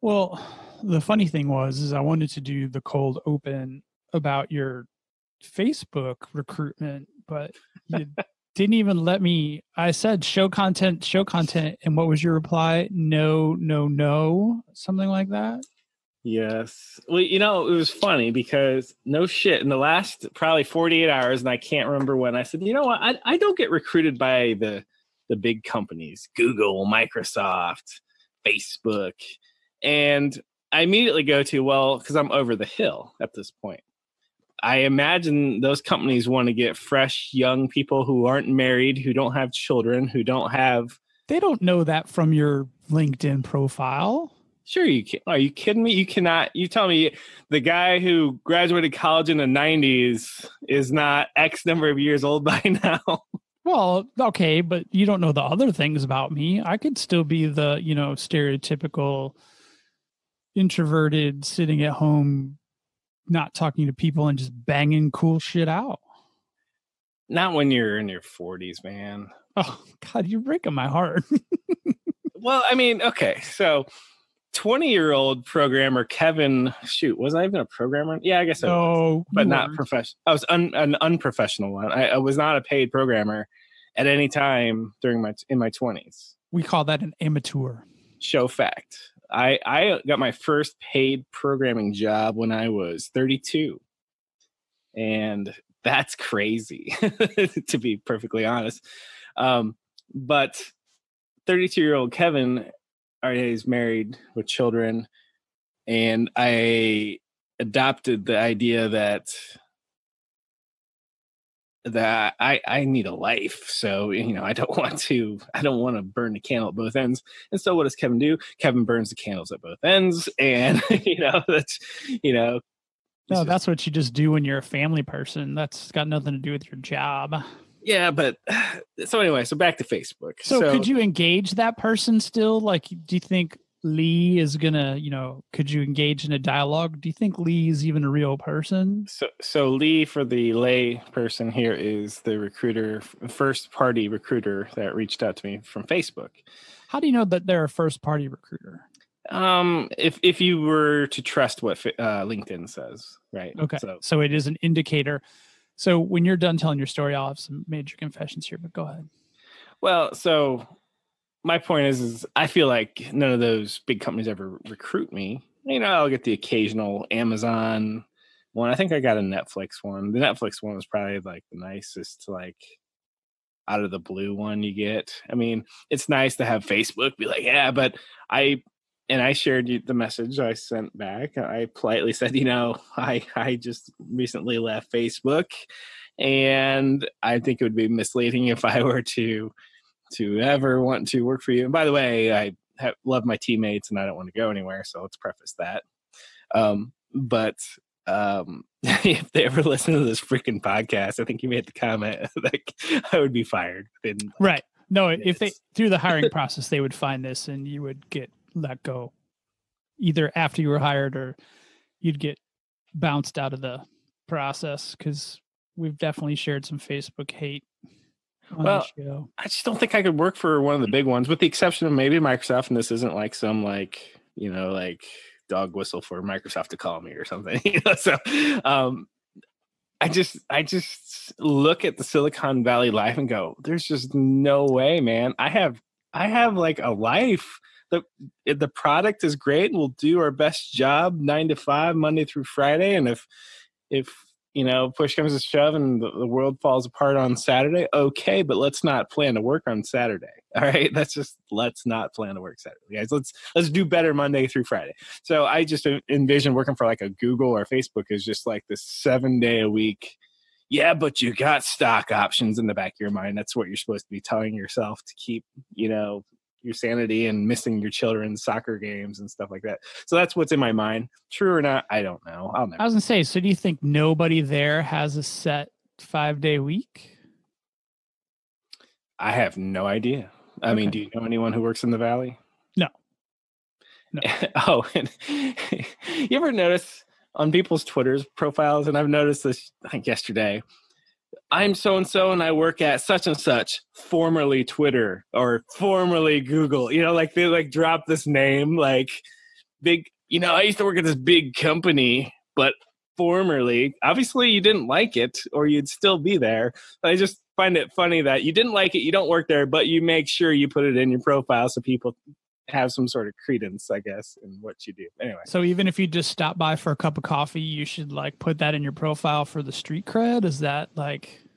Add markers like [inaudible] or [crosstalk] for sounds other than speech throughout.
Well, the funny thing was, is I wanted to do the cold open about your Facebook recruitment, but you [laughs] didn't even let me. I said show content, show content, and what was your reply? No, no, no, something like that. Yes. Well, you know, it was funny because no shit, in the last probably 48 hours, and I can't remember when I said, you know what, I, I don't get recruited by the the big companies, Google, Microsoft, Facebook. And I immediately go to, well, because I'm over the hill at this point. I imagine those companies want to get fresh young people who aren't married, who don't have children, who don't have. They don't know that from your LinkedIn profile. Sure, you can. Are you kidding me? You cannot. You tell me the guy who graduated college in the '90s is not X number of years old [laughs] by now. Well, okay, but you don't know the other things about me. I could still be the, you know, stereotypical introverted sitting at home not talking to people and just banging cool shit out. Not when you're in your 40s, man. Oh, god, you're breaking my heart. [laughs] well, I mean, okay. So 20 year old programmer Kevin, shoot, was I even a programmer? Yeah, I guess I no, was, but not professional. I was un, an unprofessional one. I, I, was not a paid programmer at any time during my in my 20s. We call that an amateur. Show fact. I I got my first paid programming job when I was 32. And that's crazy [laughs] to be perfectly honest. Um, but 32 year old Kevin is married with children, and I adopted the idea that that I I need a life. So you know I don't [laughs] want to I don't want to burn the candle at both ends. And so what does Kevin do? Kevin burns the candles at both ends, [laughs] and [laughs] you know that's you know. No, that's what you just do when you're a family person. That's got nothing to do with your job. Yeah, but [sighs] so anyway, so back to Facebook. So, so could you engage that person still? Like, do you think Lee is gonna, you know, could you engage in a dialogue? Do you think Lee is even a real person? So, so Lee, for the lay person here, is the recruiter, first party recruiter that reached out to me from Facebook. How do you know that they're a first party recruiter? Um, if if you were to trust what uh, LinkedIn says, right? Okay, so, so it is an indicator. So when you're done telling your story, I'll have some major confessions here. But go ahead. Well, so my point is, is I feel like none of those big companies ever recruit me. You know, I'll get the occasional Amazon one. I think I got a Netflix one. The Netflix one was probably like the nicest, like out of the blue one you get. I mean, it's nice to have Facebook be like, yeah, but I and I shared the message I sent back. I politely [laughs] said, you know, I I just recently left Facebook, and I think it would be misleading if I were to to ever want to work for you. And by the way, I have, love my teammates and I don't want to go anywhere. So let's preface that. Um, but um, [laughs] if they ever listen to this freaking podcast, I think you made the comment [laughs] like I would be fired. Like, right. No, minutes. if they through the hiring [laughs] process, they would find this and you would get let go either after you were hired or you'd get bounced out of the process because we've definitely shared some Facebook hate well, I just don't think I could work for one of the big ones, with the exception of maybe Microsoft. And this isn't like some like you know like dog whistle for Microsoft to call me or something. [laughs] you know? So um, I just I just look at the Silicon Valley life and go, there's just no way, man. I have I have like a life. The the product is great. We'll do our best job nine to five, Monday through Friday. And if if you know, push comes to shove and the, the, world falls apart on Saturday, okay, but let's not plan to work on Saturday. [laughs] All right, that's just let's not plan to work Saturday, guys. Let's let's do better Monday through Friday. So I just envision working for like a Google or Facebook is just like this seven day a week. Yeah, but you got stock options in the back of your mind. That's what you're supposed to be telling yourself to keep, you know, your sanity and missing your children's soccer games and stuff like that. So that's what's in my mind. True or not, I don't know. I'll never. I was gonna say. So do you think nobody there has a set five day week? I have no idea. I okay. mean, do you know anyone who works in the valley? No. No. [laughs] oh, and [laughs] you ever notice on people's Twitter's profiles? And I've noticed this I think yesterday I'm so and so and I work at such and such, formerly Twitter or formerly Google. You know, like they like drop this name like big, you know, I used to work at this big company, but formerly, obviously you didn't like it or you'd still be there. I just find it funny that you didn't like it, you don't work there, but you make sure you put it in your profile so people have some sort of credence, I guess, in what you do. Anyway. So even if you just stop by for a cup of coffee, you should like put that in your profile for the street cred. Is that like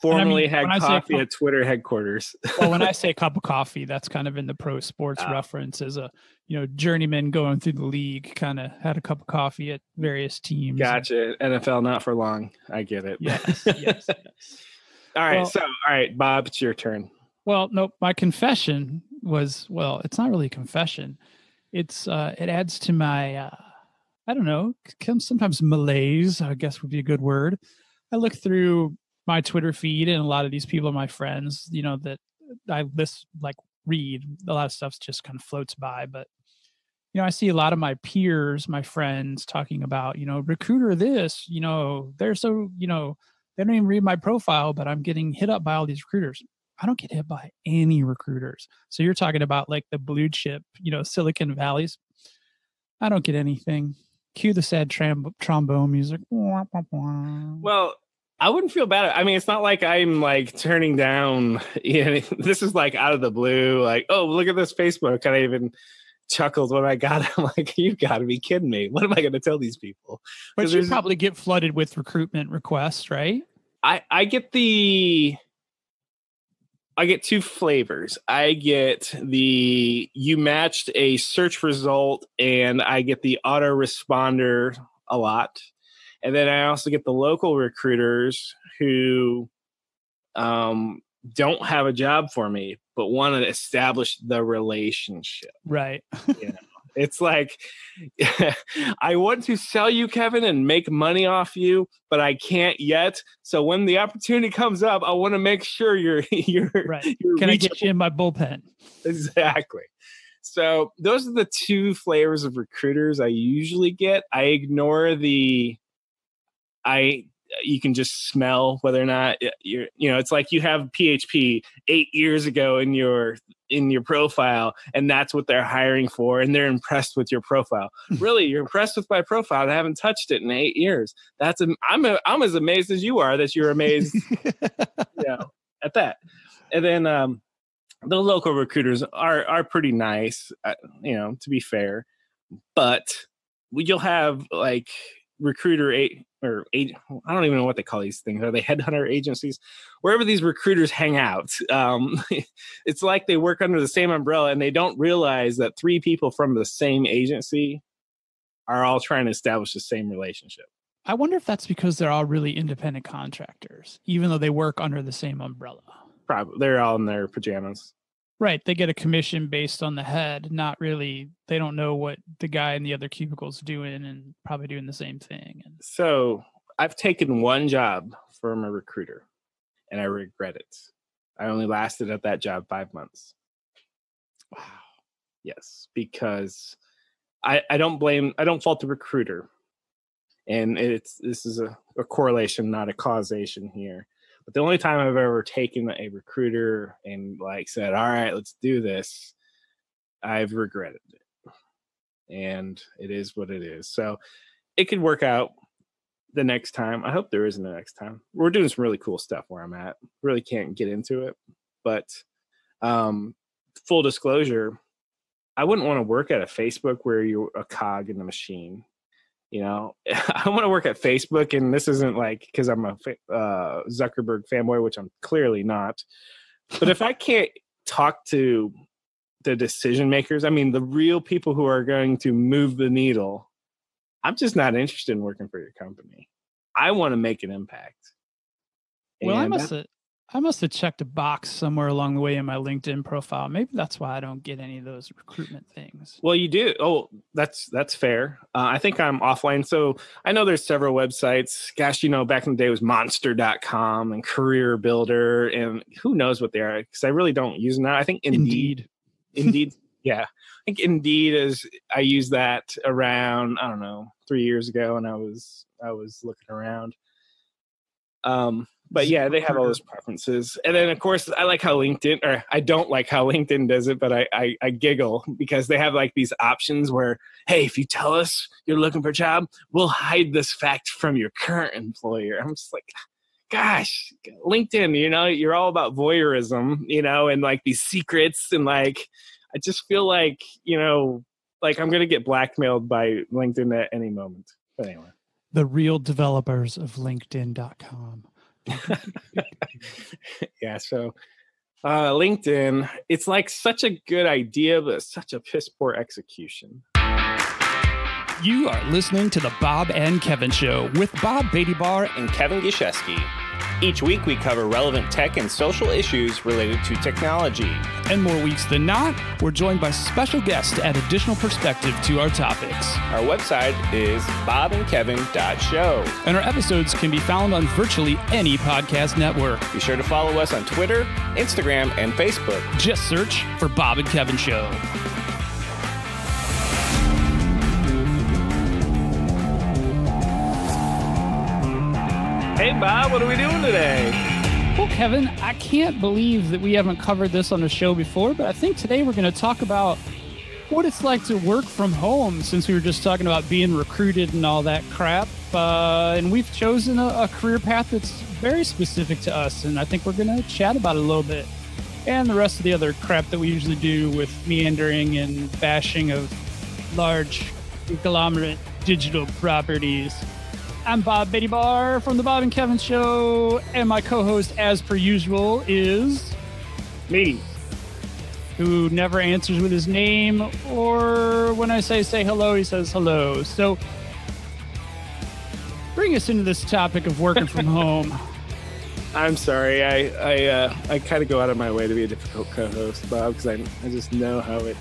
formerly I mean, had coffee at Twitter headquarters. well, when I [laughs] say cup of coffee, that's kind of in the pro sports oh. reference as a you know journeyman going through the league, kind of had a cup of coffee at various teams. Gotcha. NFL not for long. I get it. Yes. [laughs] yes. yes. all right. Well, so, all right, Bob, it's your turn. Well, nope. my confession was well, it's not really a confession. It's uh it adds to my uh I don't know, sometimes malaise, I guess would be a good word. I look through my Twitter feed and a lot of these people are my friends, you know, that I list like read. A lot of stuff just kind of floats by, but you know, I see a lot of my peers, my friends talking about, you know, recruiter this, you know, they're so, you know, they don't even read my profile, but I'm getting hit up by all these recruiters. I don't get hit by any recruiters. So you're talking about like the blue chip, you know, Silicon Valleys. I don't get anything. Cue the sad tram- trombone music. Well, I wouldn't feel bad. I mean, it's not like I'm like turning down. [laughs] You know, [laughs] this is like out of the blue. Like, oh, look at this Facebook. And I even chuckled when I got it. [laughs] I'm like, you got to be kidding me. What am I going to tell these people? But you probably get flooded with recruitment requests, right? I I get the I get two flavors. I get the you matched a search result, and I get the autoresponder a lot. And then I also get the local recruiters who um, don't have a job for me, but want to establish the relationship. Right. know? [laughs] It's like [laughs] I want to sell you, Kevin, and make money off you, but I can't yet. So when the opportunity comes up, I want to make sure you're [laughs] you're right. You're Can reachable. I get you in my bullpen? Exactly. So those are the two flavors of recruiters I usually get. I ignore the I you can just smell whether or not you're you know it's like you have php eight years ago in your in your profile and that's what they're hiring for and they're impressed with your profile. [laughs] Really you're impressed with my profile. I haven't touched it in eight years. That's a, i'm i'm as amazed as you are that you're amazed [laughs] you know at that. And then um the local recruiters are are pretty nice uh, you know to be fair but you'll have like recruiter eight or eight, I don't even know what they call these things. Are they headhunter agencies? Wherever these recruiters hang out, um, [laughs] it's like they work under the same umbrella and they don't realize that three people from the same agency are all trying to establish the same relationship. I wonder if that's because they're all really independent contractors, even though they work under the same umbrella. Probably they're all in their pajamas. Right. They get a commission based on the head, not really, they don't know what the guy in the other cubicle's doing and probably doing the same thing. So I've taken one job from a recruiter and I regret it. I only lasted at that job five months. Wow. Yes, because I, I don't blame, I don't fault the recruiter. And it's, this is a, a correlation, not a causation here but the only time I've ever taken a recruiter and like said, "All right, let's do this," I've regretted it. And it is what it is. So it could work out the next time. I hope there isn't the next time. We're doing some really cool stuff where I'm at. Really can't get into it, but um, full disclosure, I wouldn't want to work at a Facebook where you're a cog in the machine you know [laughs] i want to work at facebook and this isn't like because i'm a uh, zuckerberg fanboy which i'm clearly not but if i can't talk to the decision makers i mean the real people who are going to move the needle i'm just not interested in working for your company. I want to make an impact. Well and i must I must have checked a box somewhere along the way in my LinkedIn profile. Maybe that's why I don't get any of those recruitment things. Well, you do. Oh, that's that's fair. Uh, I think I'm offline, so I know there's several websites. Gosh, you know, back in the day was Monster.com and Career Builder, and who knows what they are because I really don't use them now. I think Indeed, Indeed, Indeed [laughs] yeah, I think Indeed is. I used that around I don't know three years ago, and I was I was looking around. Um, but yeah, they have all those preferences. And then of course I like how LinkedIn or I don't like how LinkedIn does it, but I, I, I giggle because they have like these options where, hey, if you tell us you're looking for a job, we'll hide this fact from your current employer. I'm just like, gosh, LinkedIn, you know, you're all about voyeurism, you know, and like these secrets and like I just feel like, you know, like I'm gonna get blackmailed by LinkedIn at any moment. But anyway. The real developers of LinkedIn.com. [laughs] yeah, so uh, LinkedIn, it's like such a good idea, but such a piss poor execution. You are listening to the Bob and Kevin Show with Bob Barr and Kevin Giszewski. Each week, we cover relevant tech and social issues related to technology. And more weeks than not, we're joined by special guests to add additional perspective to our topics. Our website is bobandkevin.show. And our episodes can be found on virtually any podcast network. Be sure to follow us on Twitter, Instagram, and Facebook. Just search for Bob and Kevin Show. Hey, Bob, what are we doing today? Well, Kevin, I can't believe that we haven't covered this on the show before, but I think today we're going to talk about what it's like to work from home since we were just talking about being recruited and all that crap. Uh, and we've chosen a, a career path that's very specific to us, and I think we're going to chat about it a little bit. And the rest of the other crap that we usually do with meandering and bashing of large conglomerate digital properties. I'm Bob Baty-Barr from the Bob and Kevin Show, and my co-host, as per usual, is me, who never answers with his name, or when I say say hello, he says hello. So, bring us into this topic of working from [laughs] home. I'm sorry, I I uh, I kind of go out of my way to be a difficult co-host, Bob, because I I just know how it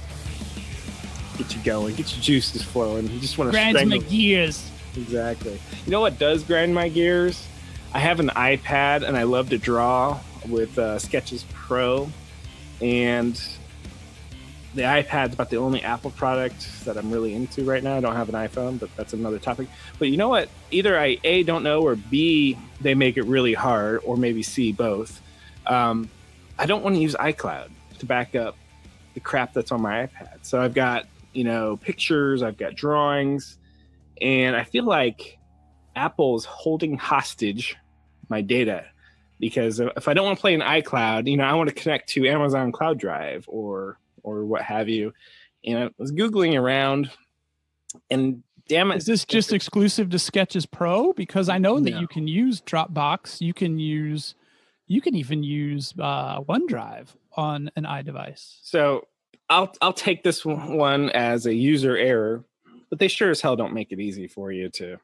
gets you going, gets your juices flowing. You just want to grinds my gears. Exactly. You know what does grind my gears? I have an iPad and I love to draw with uh, Sketches Pro, and the iPad's about the only Apple product that I'm really into right now. I don't have an iPhone, but that's another topic. But you know what? Either I A don't know or B they make it really hard, or maybe C both. Um, I don't want to use iCloud to back up the crap that's on my iPad. So I've got you know pictures, I've got drawings, and I feel like Apple's holding hostage my data because if I don't want to play in iCloud, you know, I want to connect to Amazon Cloud Drive or or what have you. And I was googling around, and damn it, is this just exclusive to Sketches Pro? Because I know that no. you can use Dropbox, you can use, you can even use uh, OneDrive on an iDevice. So I'll I'll take this one as a user error but they sure as hell don't make it easy for you to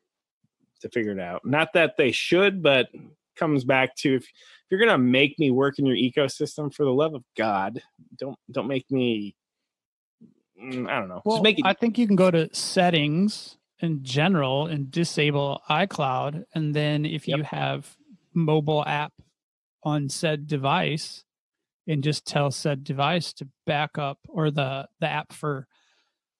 to figure it out. Not that they should, but comes back to if, if you're gonna make me work in your ecosystem, for the love of God, don't don't make me. Mm, I don't know. Well, make it. I think you can go to settings in general and disable iCloud, and then if yep. you have mobile app on said device, and just tell said device to back up or the the app for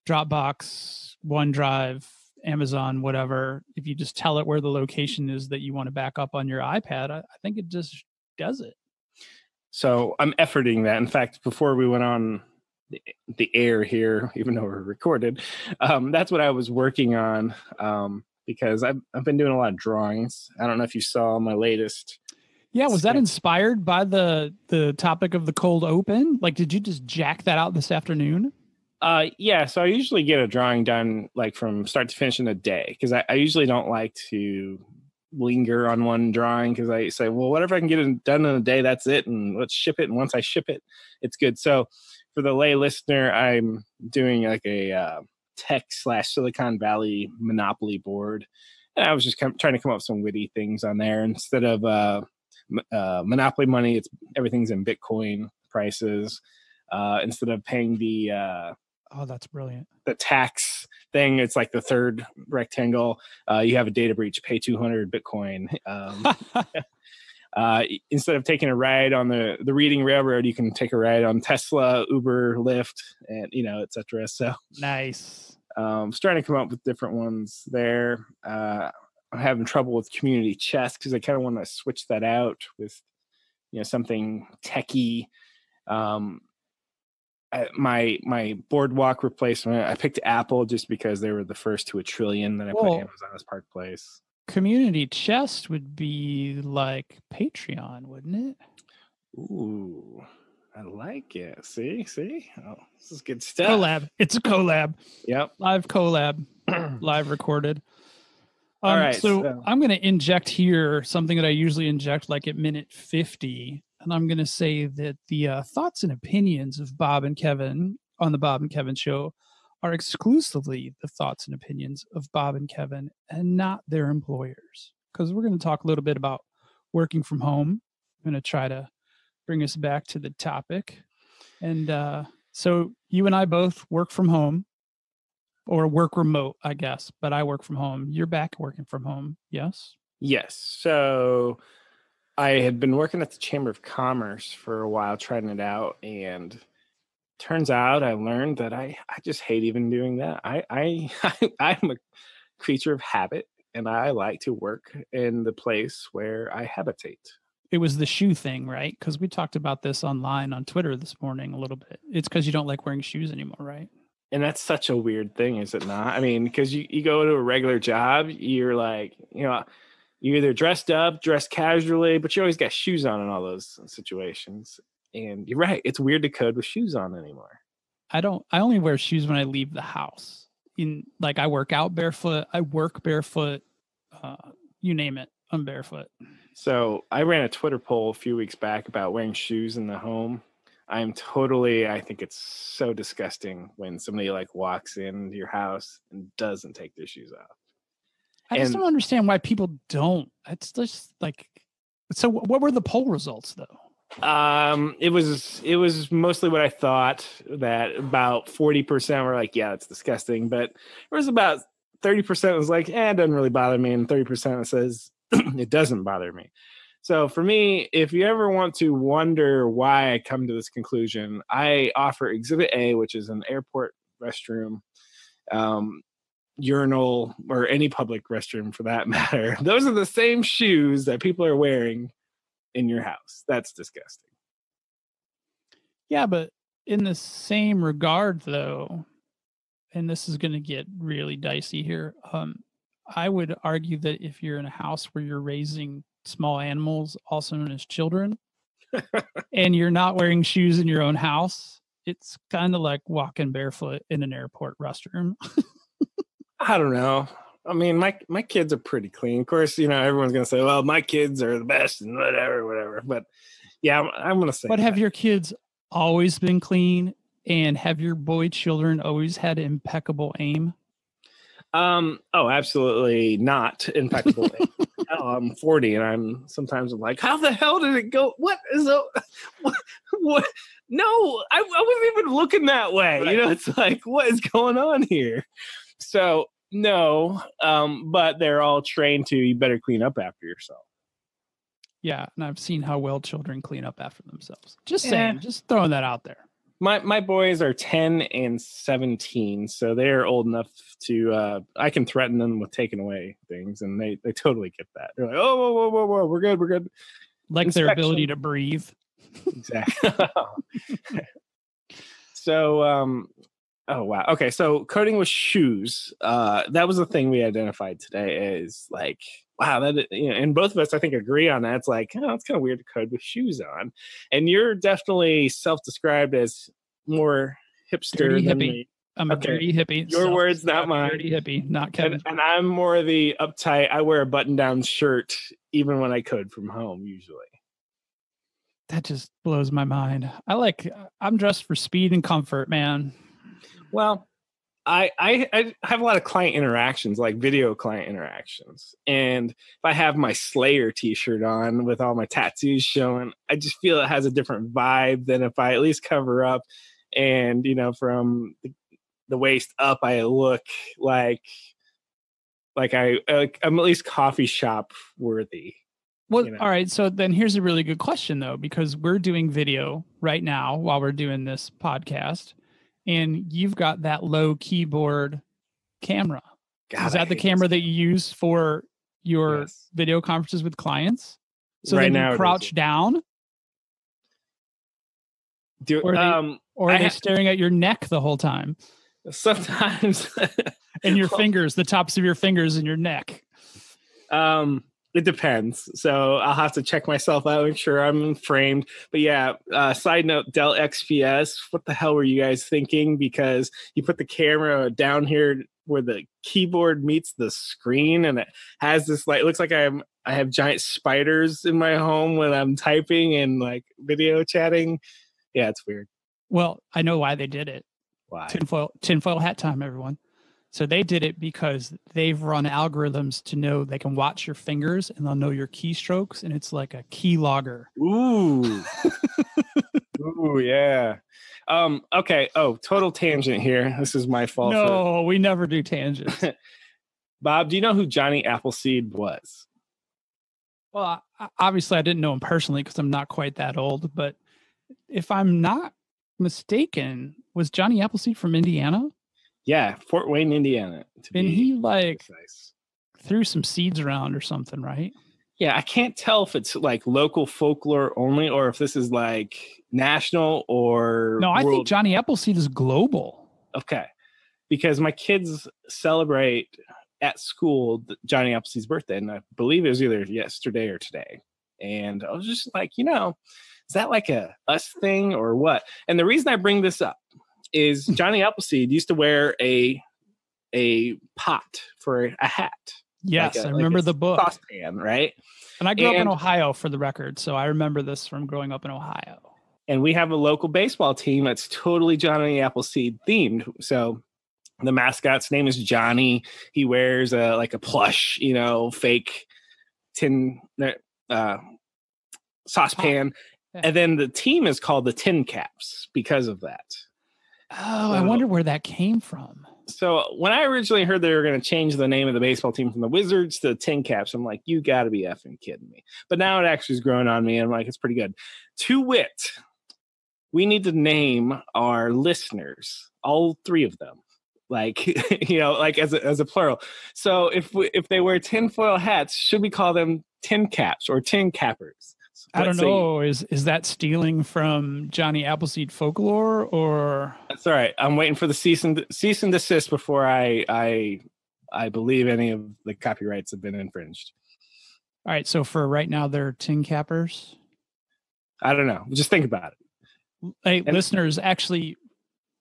Dropbox, OneDrive, Amazon, whatever, if you just tell it where the location is that you want to back up on your iPad, I, I think it just does it. So I'm efforting that. In fact, before we went on the, the air here, even though we're recorded, um, that's what I was working on um, because I've, I've been doing a lot of drawings. I don't know if you saw my latest. Yeah, was that inspired by the the topic of the cold open? Like, did you just jack that out this afternoon? Uh, yeah. So I usually get a drawing done like from start to finish in a day because I, I, usually don't like to linger on one drawing because I say, well, whatever I can get it done in a day, that's it, and let's ship it. And once I ship it, it's good. So for the lay listener, I'm doing like a uh, tech slash Silicon Valley monopoly board, and I was just trying to come up with some witty things on there instead of uh, uh, monopoly money. It's everything's in Bitcoin prices. Uh, instead of paying the uh, Oh, that's brilliant. The tax thing, it's like the third rectangle. Uh, you have a data breach, pay 200 Bitcoin. Um, [laughs] [laughs] uh, instead of taking a ride on the, the Reading Railroad, you can take a ride on Tesla, Uber, Lyft, and, you know, etc. So nice. Um, starting to come up with different ones there. Uh, I'm having trouble with community chest because I kind of want to switch that out with you know something techy. Um, I, my my boardwalk replacement, I picked Apple just because they were the first to a trillion. Then I well, put Amazon as Park Place. Community chest would be like Patreon, wouldn't it? Ooh, I like it. See, see, oh, this is good stuff. Collab. It's a collab. Yep. Live collab. [clears throat] live recorded. Um, All right. So, so. I'm going to inject here something that I usually inject like at minute 50. And I'm going to say that the uh, thoughts and opinions of Bob and Kevin on the Bob and Kevin show are exclusively the thoughts and opinions of Bob and Kevin and not their employers. Because we're going to talk a little bit about working from home. I'm going to try to bring us back to the topic. And uh, so you and I both work from home or work remote, I guess, but I work from home. You're back working from home, yes? Yes. So I had been working at the Chamber of Commerce for a while, trying it out, and turns out I learned that I I just hate even doing that. I I, [laughs] I I'm a creature of habit, and I like to work in the place where I habitate it was the shoe thing, right? Because we talked about this online on Twitter this morning a little bit. It's because you don't like wearing shoes anymore, right? And that's such a weird thing, is it not? I mean, because you, you go to a regular job, you're like, you know, you're either dressed up, dressed casually, but you always got shoes on in all those situations. And you're right, it's weird to code with shoes on anymore. I don't, I only wear shoes when I leave the house. In like, I work out barefoot, I work barefoot, uh, you name it, I'm barefoot. So I ran a Twitter poll a few weeks back about wearing shoes in the home. I'm totally, I think it's so disgusting when somebody like walks into your house and doesn't take their shoes off. I and, just don't understand why people don't. It's just like, so what were the poll results though? Um, it was it was mostly what I thought that about forty percent were like, yeah, it's disgusting, but it was about thirty percent was like, eh, it doesn't really bother me, and thirty percent says [clears throat] it doesn't bother me. So for me, if you ever want to wonder why I come to this conclusion, I offer Exhibit A, which is an airport restroom, um, urinal, or any public restroom for that [laughs] matter. Those are the same shoes that people are wearing in your house. That's disgusting. Yeah, but in the same regard, though, and this is going to get really dicey here. Um, I would argue that if you're in a house where you're raising small animals, also known as children, [laughs] and you're not wearing shoes in your own house, it's kind of like walking barefoot in an airport restroom. [laughs] I don't know. I mean, my my kids are pretty clean. Of course, you know everyone's gonna say, "Well, my kids are the best," and whatever, whatever. But yeah, I'm, I'm gonna say. But that. have your kids always been clean? And have your boy children always had impeccable aim? Um. Oh, absolutely not impeccable. [laughs] I'm 40, and I'm sometimes I'm like, how the hell did it go? What is a [laughs] what? what? No, I, I wasn't even looking that way. Right. You know, it's like, what is going on here? So no, um, but they're all trained to. You better clean up after yourself. Yeah, and I've seen how well children clean up after themselves. Just saying, just throwing that out there my my boys are 10 and 17 so they're old enough to uh i can threaten them with taking away things and they they totally get that they're like oh whoa whoa whoa, whoa we're good we're good like Inspection. their ability to breathe exactly [laughs] so um oh wow okay so coding with shoes uh that was the thing we identified today is like wow, that you know, and both of us I think agree on that. It's like, oh, it's kind of weird to code with shoes on. And you're definitely self-described as more hipster dirty hippie. Me. I'm a okay. dirty hippie. Your words, not mine. Dirty hippie, not Kevin. And, and I'm more of the uptight. I wear a button-down shirt even when I code from home, usually. That just blows my mind. I like. I'm dressed for speed and comfort, man. Well, I, I, I have a lot of client interactions, like video client interactions, and if I have my Slayer T-shirt on with all my tattoos showing, I just feel it has a different vibe than if I at least cover up, and you know, from the, the waist up, I look like like I like I'm at least coffee shop worthy. Well, you know? all right. So then here's a really good question though, because we're doing video right now while we're doing this podcast and you've got that low keyboard camera. God, Is that the camera that you use for your yes. video conferences with clients? So right then now you crouch down. Do or, um, or are I they staring at your neck the whole time? Sometimes. [laughs] and your fingers, the tops of your fingers and your neck. Um, it depends. So I'll have to check myself out, make sure I'm framed. But yeah, uh, side note, Dell XPS, what the hell were you guys thinking? Because you put the camera down here where the keyboard meets the screen and it has this like looks like I'm I have giant spiders in my home when I'm typing and like video chatting. Yeah, it's weird. Well, I know why they did it. Why? Tinfoil tinfoil hat time, everyone. So they did it because they've run algorithms to know they can watch your fingers and they'll know your keystrokes, and it's like a key logger. Ooh. [laughs] Ooh, yeah. Um, okay. Oh, total tangent here. This is my fault. No, for... we never do tangents. [laughs] Bob, do you know who Johnny Appleseed was? Well, obviously, I didn't know him personally because I'm not quite that old. But if I'm not mistaken, was Johnny Appleseed from Indiana? Yeah, Fort Wayne, Indiana. and he like precise. threw some seeds around or something, right? Yeah, I can't tell if it's like local folklore only or if this is like national or No, I think Johnny Appleseed is global. Okay. Because my kids celebrate at school Johnny Appleseed's birthday, and I believe it was either yesterday or today. And I was just like, you know, is that like a us thing or what? And the reason I bring this up is Johnny Appleseed used to wear a a pot for a hat. Yes, like a, I remember like the book. Saucepan, right? And I grew and, up in Ohio for the record, so I remember this from growing up in Ohio. And we have a local baseball team that's totally Johnny Appleseed themed. So the mascot's name is Johnny. He wears a like a plush, you know, fake tin uh, saucepan. Yeah. And then the team is called the Tin Caps because of that. Oh, I wonder where that came from. So when I originally heard they were going to change the name of the baseball team from the Wizards to the Tin Caps, I'm like, you got to be effing kidding me. But now it actually is growing on me. I'm like, it's pretty good. To wit, we need to name our listeners, all three of them, like [laughs] you know, like as a, as a plural. So if we, if they wear tinfoil hats, should we call them tin caps or tin cappers? I don't know. Is is that stealing from Johnny Appleseed folklore or? That's all right. I'm waiting for the cease and cease and desist before I I I believe any of the copyrights have been infringed. All right. So for right now, they're tin cappers. I don't know. Just think about it. Hey, and, listeners, actually,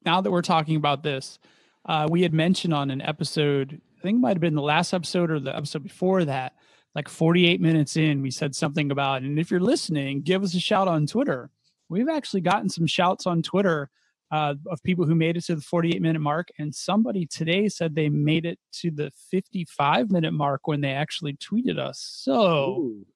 now that we're talking about this, uh, we had mentioned on an episode. I think it might have been the last episode or the episode before that like 48 minutes in, we said something about, and if you're listening, give us a shout on Twitter. We've actually gotten some shouts on Twitter uh, of people who made it to the 48 minute mark. And somebody today said they made it to the 55 minute mark when they actually tweeted us. So, Ooh.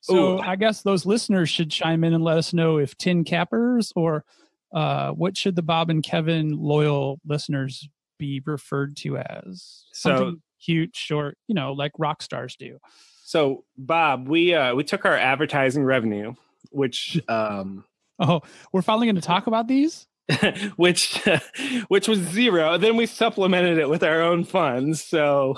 so Ooh. I guess those listeners should chime in and let us know if tin cappers or uh, what should the Bob and Kevin loyal listeners be referred to as? Something so cute, short, you know, like rock stars do. So, Bob, we uh, we took our advertising revenue, which [laughs] um, oh, we're finally going to talk about these. [laughs] which [laughs] which was zero. Then we supplemented it with our own funds. So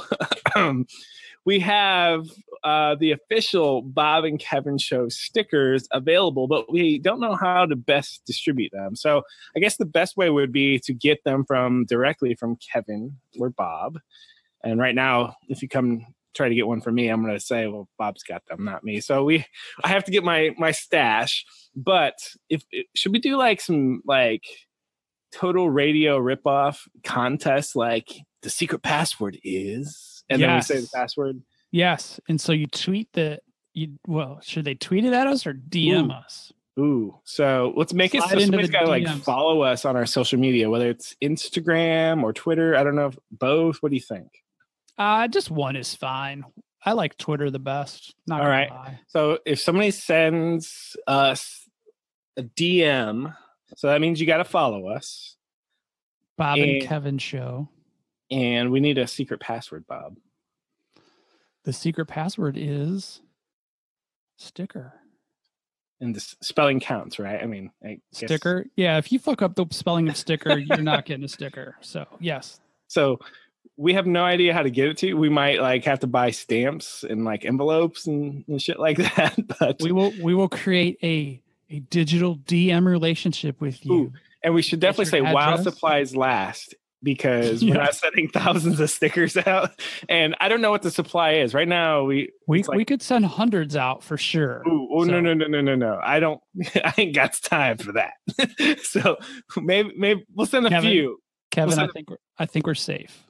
um, [clears throat] we have uh, the official Bob and Kevin show stickers available, but we don't know how to best distribute them. So I guess the best way would be to get them from directly from Kevin or Bob. And right now, if you come try to get one for me, I'm going to say, well, Bob's got them, not me. So we, I have to get my my stash. But if should we do like some like total radio ripoff contest, like the secret password is, and yes. then we say the password. Yes, and so you tweet the you. Well, should they tweet it at us or DM Ooh. us? Ooh, so let's make Slide it so somebody's got to like follow us on our social media, whether it's Instagram or Twitter. I don't know if both. What do you think? Uh, just one is fine. I like Twitter the best. Not All right. Lie. So if somebody sends us a DM, so that means you got to follow us. Bob and, and Kevin show. And we need a secret password, Bob. The secret password is sticker. And the spelling counts, right? I mean, I sticker. Yeah, if you fuck up the spelling of sticker, you're not getting a sticker. So yes. So we have no idea how to get it to you. We might like have to buy stamps and like envelopes and, and shit like [laughs] that. But we will we will create a a digital DM relationship with you. Ooh, and we should definitely say address. while supplies last because yeah. [laughs] we're not sending thousands of stickers [laughs] out. And I don't know what the supply is right now. We we like, we could send hundreds out for sure. Ooh, oh so. no no no no no no! I don't. I ain't got time for that. so maybe maybe we'll send a Kevin, few. Kevin, we'll I think we're, I think we're safe.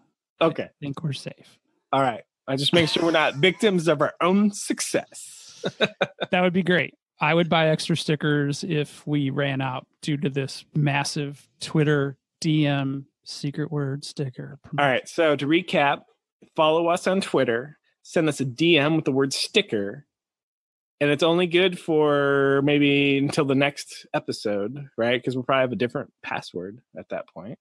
Okay, I think we're safe. All right. I just make sure we're not [laughs] victims of our own success. [laughs] that would be great. I would buy extra stickers if we ran out due to this massive Twitter DM secret word sticker. All right. So to recap, follow us on Twitter, send us a DM with the word sticker. And it's only good for maybe until the next episode, right? Because we'll probably have a different password at that point.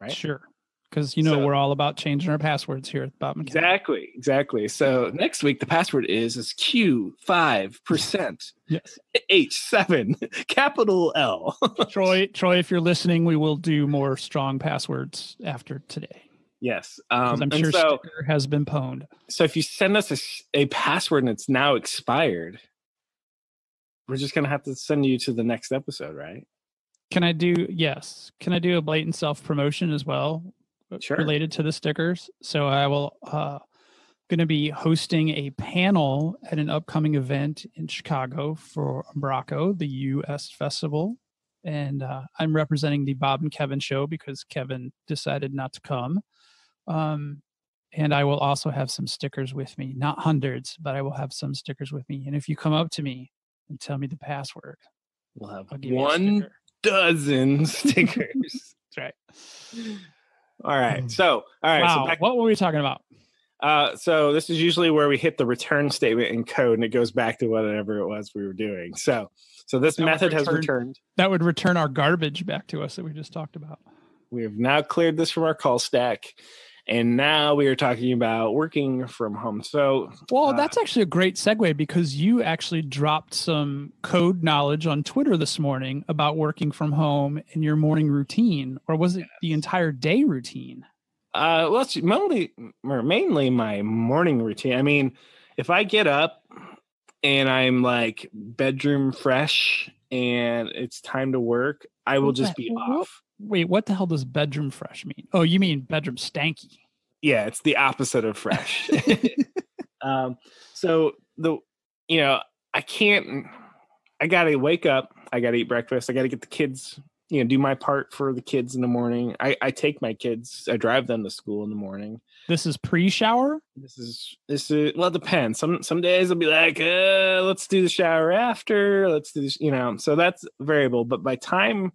Right? Sure because you know so, we're all about changing our passwords here at Bob Exactly, exactly. So next week the password is is Q five percent. yes. H seven [laughs] capital L. [laughs] Troy, Troy, if you're listening, we will do more strong passwords after today. Yes, um, I'm sure so, sticker has been pwned. So if you send us a, a password and it's now expired, we're just gonna have to send you to the next episode, right? Can I do yes? Can I do a blatant self promotion as well? Sure. related to the stickers. So I will uh, going to be hosting a panel at an upcoming event in Chicago for Umbraco, the U.S. Festival, and uh, I'm representing the Bob and Kevin show because Kevin decided not to come. Um, and I will also have some stickers with me, not hundreds, but I will have some stickers with me. And if you come up to me and tell me the password, we'll have one dozen [laughs] stickers. That's right. [laughs] All right. Mm. So, all right. Wow. So back, what were we talking about? Uh, so this is usually where we hit the return statement in code, and it goes back to whatever it was we were doing. So, so this that method return, has returned. That would return our garbage back to us that we just talked about. We have now cleared this from our call stack, and now we are talking about working from home. So, well, uh, that's actually a great segue because you actually dropped some code knowledge on Twitter this morning about working from home in your morning routine, or was it the entire day routine? Uh, well, it's mainly, mainly my morning routine. I mean, if I get up and I'm like bedroom fresh and it's time to work, I will just be off. Wait, what the hell does bedroom fresh mean? Oh, you mean bedroom stanky? Yeah, it's the opposite of fresh. [laughs] [laughs] um, so the you know I can't. I gotta wake up. I gotta eat breakfast. I gotta get the kids. You know, do my part for the kids in the morning. I, I take my kids. I drive them to school in the morning. This is pre-shower. This is this is well, it depends. Some some days I'll be like, uh, let's do the shower after. Let's do this. You know, so that's variable. But by time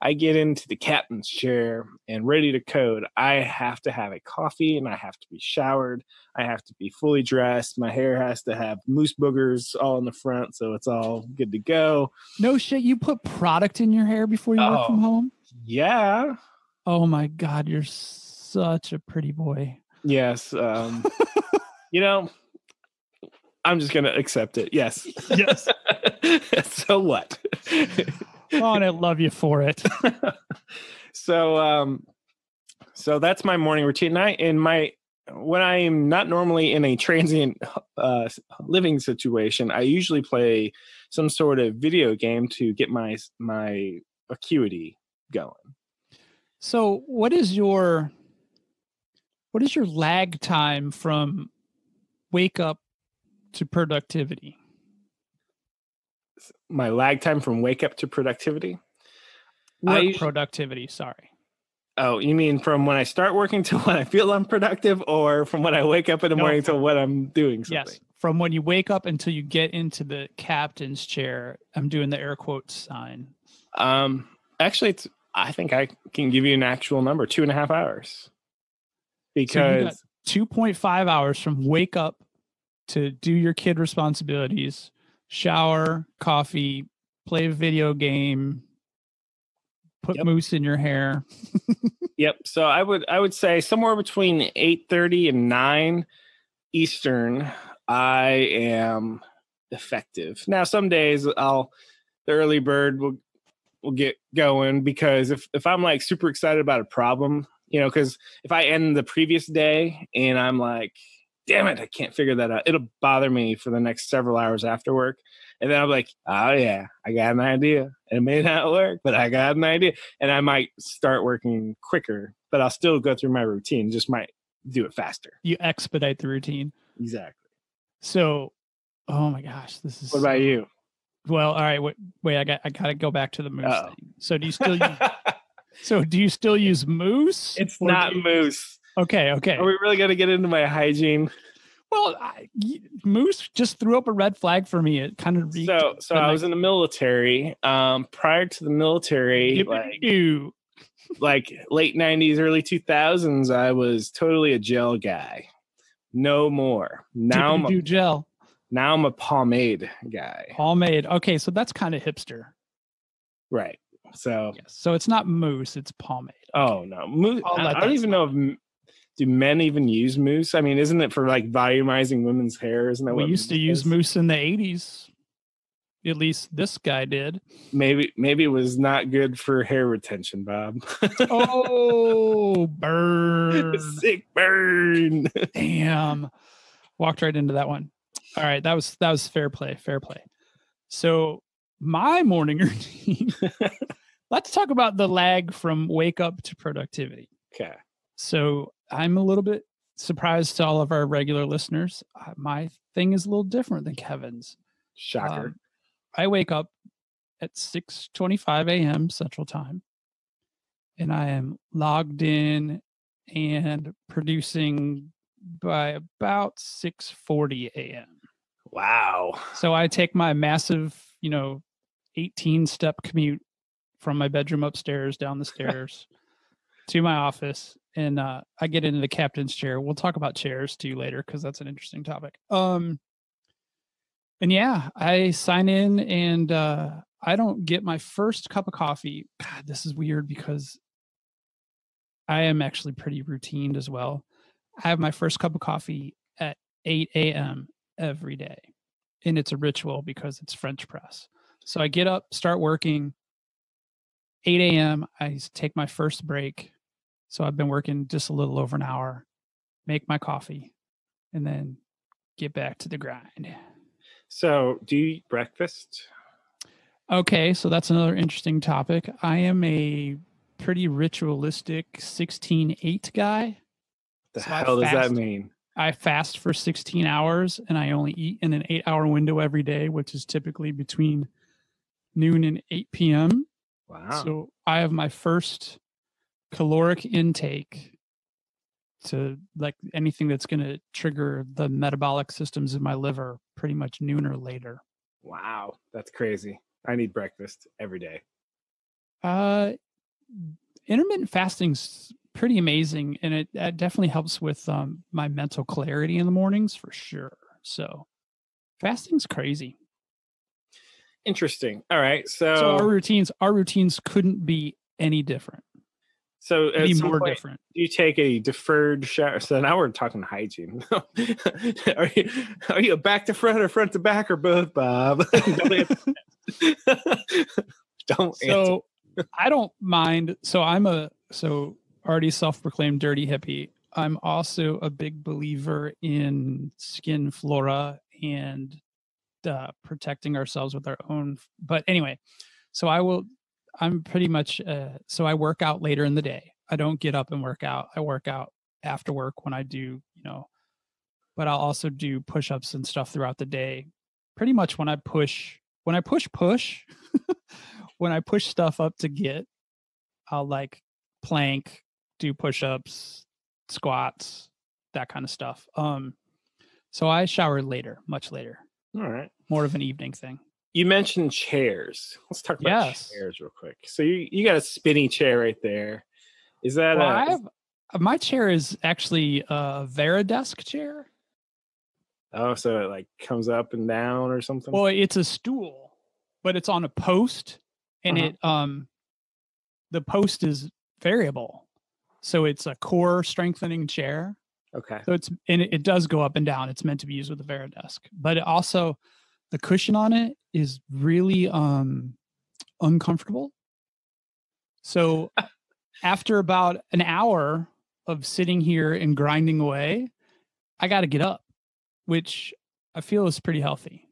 I get into the captain's chair and ready to code, I have to have a coffee and I have to be showered. I have to be fully dressed. My hair has to have mousse boogers all in the front, so it's all good to go. No shit, you put product in your hair before you oh, work from oh, home? Yeah. Oh my god, you're such a pretty boy. Yes. Um, [laughs] you know, I'm just gonna accept it. Yes. Yes. [laughs] so what? [laughs] oh, and I love you for it. [laughs] so, um, so that's my morning routine. I in my when I am not normally in a transient uh, living situation, I usually play some sort of video game to get my my acuity going. So, what is your what is your lag time from wake up to productivity? My lag time from wake up to productivity. Work I, productivity, sorry. Oh, you mean from when I start working [laughs] to when I feel I'm or from when I wake up in the no, morning to when I'm doing something? Yes, from when you wake up until you get into the captain's chair. I'm doing the air quotes sign. Um, actually, it's. I think I can give you an actual number: two and a half hours. Because so two point five hours from wake up to do your kid responsibilities shower, coffee, play a video game, put yep. mousse in your hair. [laughs] yep. So I would I would say somewhere between 8:30 and 9 Eastern I am effective. Now some days I'll the early bird will will get going because if if I'm like super excited about a problem You know, because if I end the previous day and I'm like, damn it, I can't figure that out, it'll bother me for the next several hours after work. And then I'm like, oh yeah, I got an idea. It may [laughs] not work, but I got an idea. And I might start working quicker, but I'll still go through my routine, just might do it faster. You expedite the routine. Exactly. So, oh my gosh, this is. What about you? Well, all right. Wait, wait I got. I got to go back to the mousse Uh-oh. thing. So, do you still? [laughs] use, so, do you still use mousse? It's not you, moose. Okay. Okay. Are we really going to get into my hygiene? Well, I, mousse just threw up a red flag for me. It kind of so. So I was in the military. Um, prior to the military, like, like late '90s, early 2000s, I was totally a gel guy. No more. Now I'm a, gel. Now I'm a pomade guy. Pomade. Okay, so that's kind of hipster. Right. So yes. So it's not mousse, it's pomade. Okay. Oh no, mousse. I, I don't even know if do men even use mousse? I mean, isn't it for like volumizing women's hair? Isn't that we used to use mousse in the eighties? At least this guy did. Maybe maybe it was not good for hair retention, Bob. oh, [laughs] burn! Sick burn! Damn, walked right into that one. All right, that was that was fair play, fair play. So my morning [laughs] routine. [laughs] Let's talk about the lag from wake up to productivity. Okay. So I'm a little bit surprised to all of our regular listeners. Uh, my thing is a little different than Kevin's. Shocker. Um, I wake up at 6:25 a.m. Central Time, and I am logged in and producing by about 6:40 a.m. Wow. So I take my massive, you know, 18 step commute from my bedroom upstairs down the [laughs] stairs to my office and uh, I get into the captain's chair. We'll talk about chairs too later because that's an interesting topic. Um, and yeah, I sign in and uh, I don't get my first cup of coffee. God, this is weird because I am actually pretty routined as well. I have my first cup of coffee at 8 a.m. every day, and it's a ritual because it's French press. So I get up, start working. 8 a.m. I take my first break so I've been working just a little over an hour, make my coffee, and then get back to the grind. So, do you eat breakfast? Okay, so that's another interesting topic. I am a pretty ritualistic 16 8 guy. The so hell does that mean? I fast for 16 hours and I only eat in an eight hour window every day, which is typically between noon and 8 p.m. Wow. So I have my first caloric intake to like anything that's going to trigger the metabolic systems in my liver pretty much noon or later. Wow, that's crazy. I need breakfast every day. Uh intermittent fasting's pretty amazing and it, it definitely helps with um, my mental clarity in the mornings for sure. So fasting's crazy. Interesting. All right. So, so our routines our routines couldn't be any different. So be more point, different. You take a deferred shower. So now we're talking hygiene. [laughs] are you are you back to front or front to back or both, Bob? [laughs] [laughs] don't so I don't mind. So I'm a so already self-proclaimed dirty hippie. I'm also a big believer in skin flora and uh, protecting ourselves with our own. But anyway, so I will I'm pretty much uh, so I work out later in the day. I don't get up and work out. I work out after work when I do, you know, but I'll also do push-ups and stuff throughout the day. Pretty much when I push when I push push [laughs] when I push stuff up to get I'll like plank, do push-ups, squats, that kind of stuff. Um so I shower later, much later. All right. More of an evening thing you mentioned chairs. Let's talk about yes. chairs real quick. So you, you got a spinny chair right there. Is that well, a, have, uh, my chair is actually a Varidesk chair. Oh, so it like comes up and down or something? Well, it's a stool, but it's on a post and uh-huh. it um the post is variable. So it's a core strengthening chair. Okay. So it's and it, it does go up and down. It's meant to be used with a Varidesk. But it also the cushion on it is really um uncomfortable. So [laughs] after about an hour of sitting here and grinding away, I got to get up, which I feel is pretty healthy.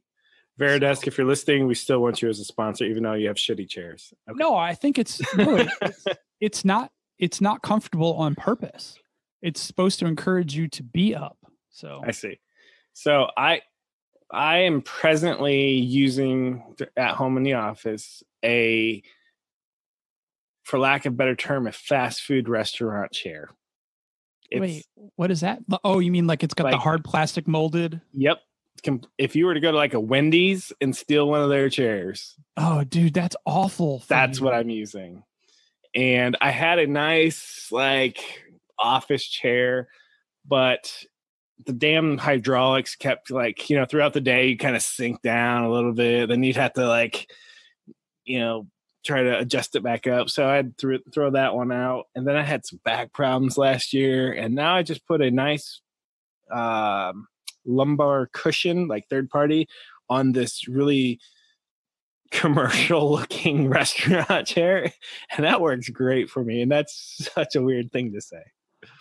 Varidesk, if you're listening, we still want you as a sponsor, even though you have shitty chairs. Okay. No, I think it's, [laughs] no, it's it's not it's not comfortable on purpose. It's supposed to encourage you to be up. So I see. So I I am presently using at home in the office a for lack of better term a fast food restaurant chair. It's, Wait, what is that? Oh, you mean like it's got like, the hard plastic molded? Yep, if you were to go to like a Wendy's and steal one of their chairs. Oh, dude, that's awful. That's you. what I'm using. And I had a nice like office chair, but the damn hydraulics kept like, you know, throughout the day you kind of sink down a little bit. Then you'd have to like, you know, try to adjust it back up. So I had to throw that one out. And then I had some back problems last year. And now I just put a nice um lumbar cushion, like third party, on this really [laughs] commercial looking [laughs] restaurant chair. And that works great for me. And that's such a weird thing to say.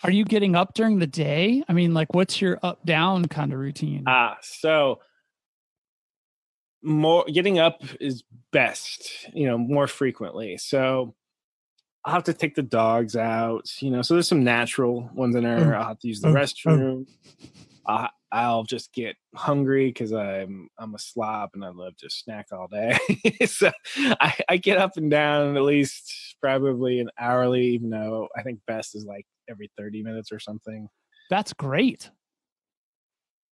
Are you getting up during the day? I mean, like, what's your up down kind of routine? Ah, uh, so more getting up is best, you know, more frequently. So I'll have to take the dogs out, you know. So there's some natural ones in there. Oh, I'll have to use the oh, restroom. Oh. I'll just get hungry because I'm I'm a slob and I love to snack all day. [laughs] so I, I get up and down at least probably an hourly, even though I think best is like every 30 minutes or something. That's great.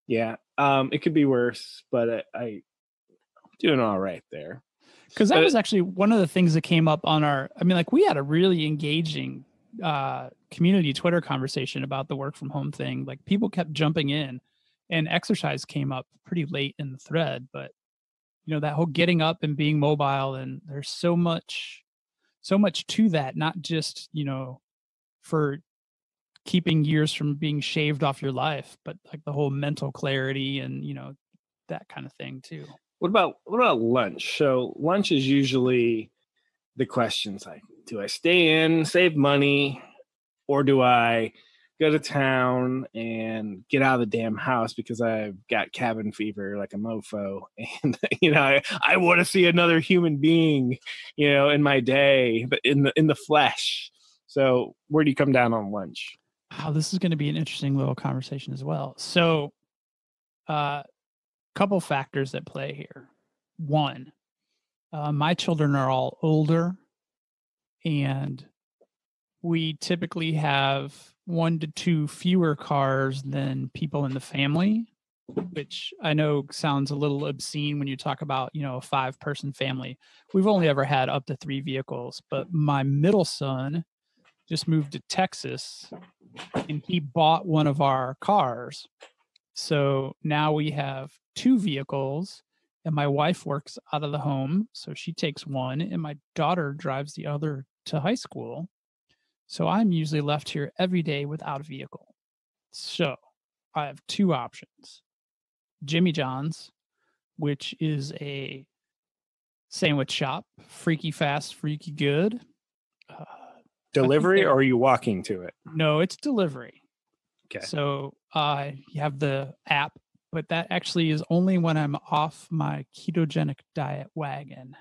Yeah. Um, it could be worse, but I, I doing all right there. Because that but, was actually one of the things that came up on our. I mean, like we had a really engaging uh community Twitter conversation about the work from home thing. Like people kept jumping in and exercise came up pretty late in the thread but you know that whole getting up and being mobile and there's so much so much to that not just you know for keeping years from being shaved off your life but like the whole mental clarity and you know that kind of thing too what about what about lunch so lunch is usually the questions like do i stay in save money or do i go to town and get out of the damn house because I've got cabin fever like a mofo. [laughs] And, you know, I, I want to see another human being, you know, in my day, but in the, in the flesh. So where do you come down on lunch? Wow, this is going to be an interesting little conversation as well. So, a uh, couple factors that play here. One, uh, my children are all older, and we typically have one to two fewer cars than people in the family which i know sounds a little obscene when you talk about you know a five person family we've only ever had up to three vehicles but my middle son just moved to texas and he bought one of our cars so now we have two vehicles and my wife works out of the home so she takes one and my daughter drives the other to high school so I'm usually left here every day without a vehicle. So I have two options Jimmy John's, which is a sandwich shop, freaky fast, freaky good. Uh, delivery or are you walking to it? No, it's delivery. Okay. So uh, you have the app, but that actually is only when I'm off my ketogenic diet wagon.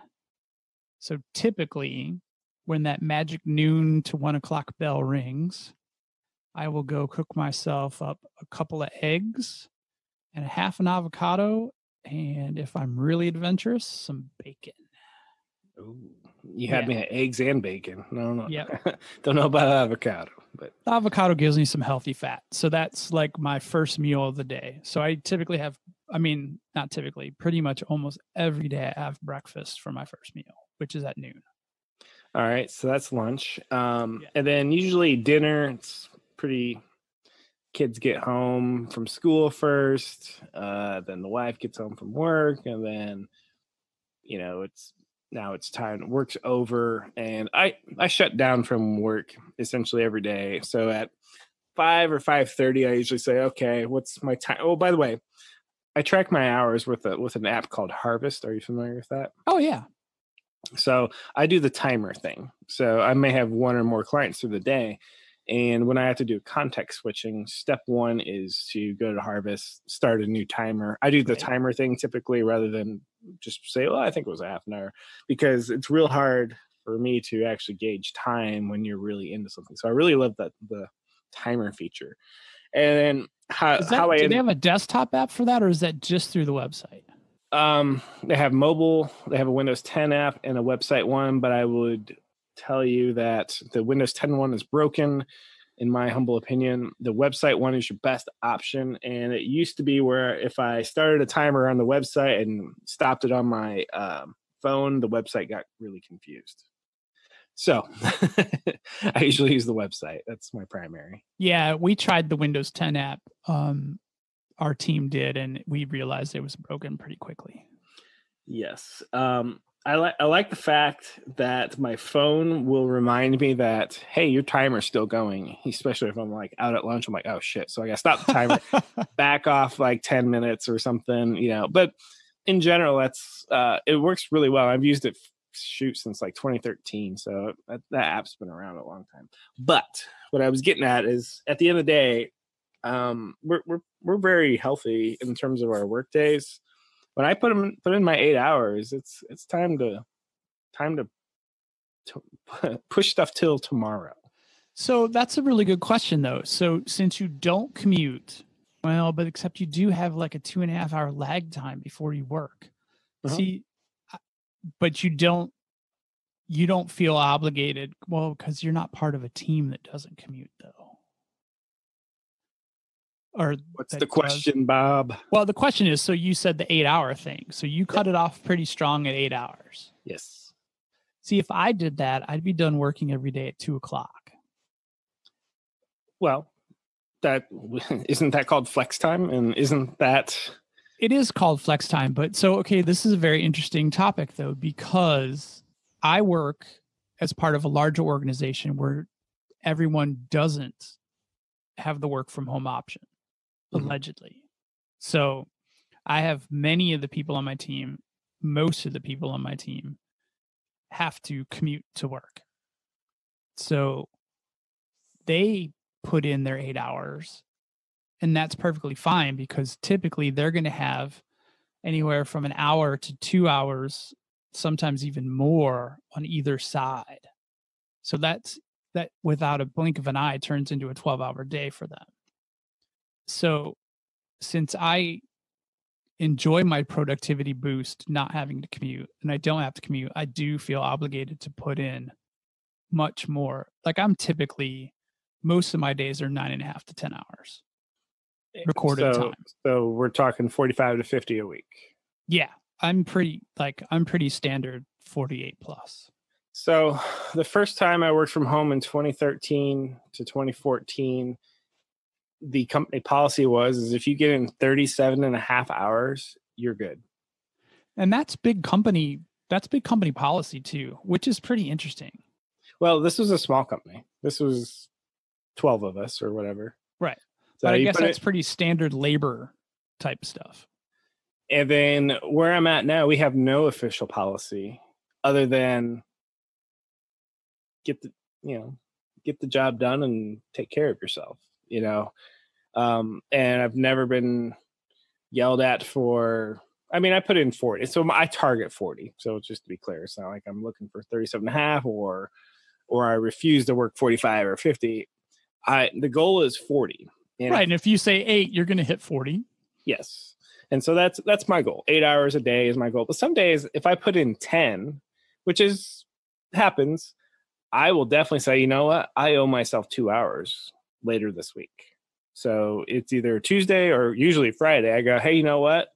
So typically, when that magic noon to one o'clock bell rings, I will go cook myself up a couple of eggs and a half an avocado. And if I'm really adventurous, some bacon. Ooh, you had yeah. me at eggs and bacon. No, no. Yeah. [laughs] Don't know about avocado, but the avocado gives me some healthy fat. So that's like my first meal of the day. So I typically have, I mean, not typically, pretty much almost every day I have breakfast for my first meal, which is at noon. All right, so that's lunch. Um, yeah. And then usually dinner, it's pretty kids get home from school first, uh, then the wife gets home from work, and then you know, it's now it's time work's over and I I shut down from work essentially every day. So at five or five thirty I usually say, okay, what's my time? Oh, by the way, I track my hours with a with an app called Harvest. Are you familiar with that? Oh yeah. So I do the timer thing. So I may have one or more clients through the day. And when I have to do context switching, step one is to go to Harvest, start a new timer. I do the right. timer thing typically rather than just say, well, I think it was a half an hour, because it's real hard for me to actually gauge time when you're really into something. So I really love that the timer feature. And then how, that, how I do they have a desktop app for that, or is that just through the website? Um, they have mobile, they have a Windows 10 app and a website one, but I would tell you that the Windows 10 one is broken. In my humble opinion, the website one is your best option. And it used to be where if I started a timer on the website and stopped it on my um, phone, the website got really confused. So [laughs] I usually use the website. That's my primary. Yeah, we tried the Windows 10 app. Um, our team did, and we realized it was broken pretty quickly. Yes. Um, I like I like the fact that my phone will remind me that hey, your timer's still going. Especially if I'm like out at lunch, I'm like, oh shit, so I got to stop the timer, [laughs] back off like ten minutes or something, you know. But in general, that's uh, it works really well. I've used it shoot since like 2013, so that, that app's been around a long time. But what I was getting at is, at the end of the day, um, we're we're we're very healthy in terms of our work days when I put them put in my eight hours, it's it's time to time to, to [laughs] push stuff till tomorrow. So that's a really good question, though. So since you don't commute, well, but except you do have like a two and a half hour lag time before you work. Uh-huh. See, but you don't you don't feel obligated. Well, because you're not part of a team that doesn't commute, though or what's the question, does. Bob? Well, the question is so you said the eight hour thing. So you cut it off pretty strong at eight hours. Yes. See, if I did that, I'd be done working every day at two o'clock. Well, that [laughs] isn't that called flex time? And isn't that it is called flex time, but so okay, this is a very interesting topic though, because I work as part of a larger organization where everyone doesn't have the work from home option mm-hmm. allegedly. So I have many of the people on my team, most of the people on my team have to commute to work. So they put in their eight hours, and that's perfectly fine because typically they're going to have anywhere from an hour to two hours, sometimes even more on either side. So that's that without a blink of an eye turns into a 12 hour day for them so since I enjoy my productivity boost not having to commute and I don't have to commute, I do feel obligated to put in much more. Like I'm typically most of my days are nine and a half to ten hours eh, recorded so, time. So we're talking forty five to fifty a week. Yeah. I'm pretty like I'm pretty standard 48 plus. So the first time I worked from home in 2013 to 2014, the company policy was is if you get in 37 and a half hours you're good. And that's big company that's big company policy too which is pretty interesting. Well this was a small company. This was 12 of us or whatever. Right. So but i guess that's it, pretty standard labor type stuff. And then where i'm at now we have no official policy other than get the you know get the job done and take care of yourself you know um, and i've never been yelled at for i mean i put in 40 so i target 40 so just to be clear it's not like i'm looking for 37 and a half or or i refuse to work 45 or 50 i the goal is 40 and right and if you say eight you're going to hit 40 yes and so that's that's my goal. Eight hours a day is my goal but some days if i put in 10 which is happens i will definitely say you know what? I owe myself two hours later this week. So it's either Tuesday or usually Friday. I go, hey, you know what?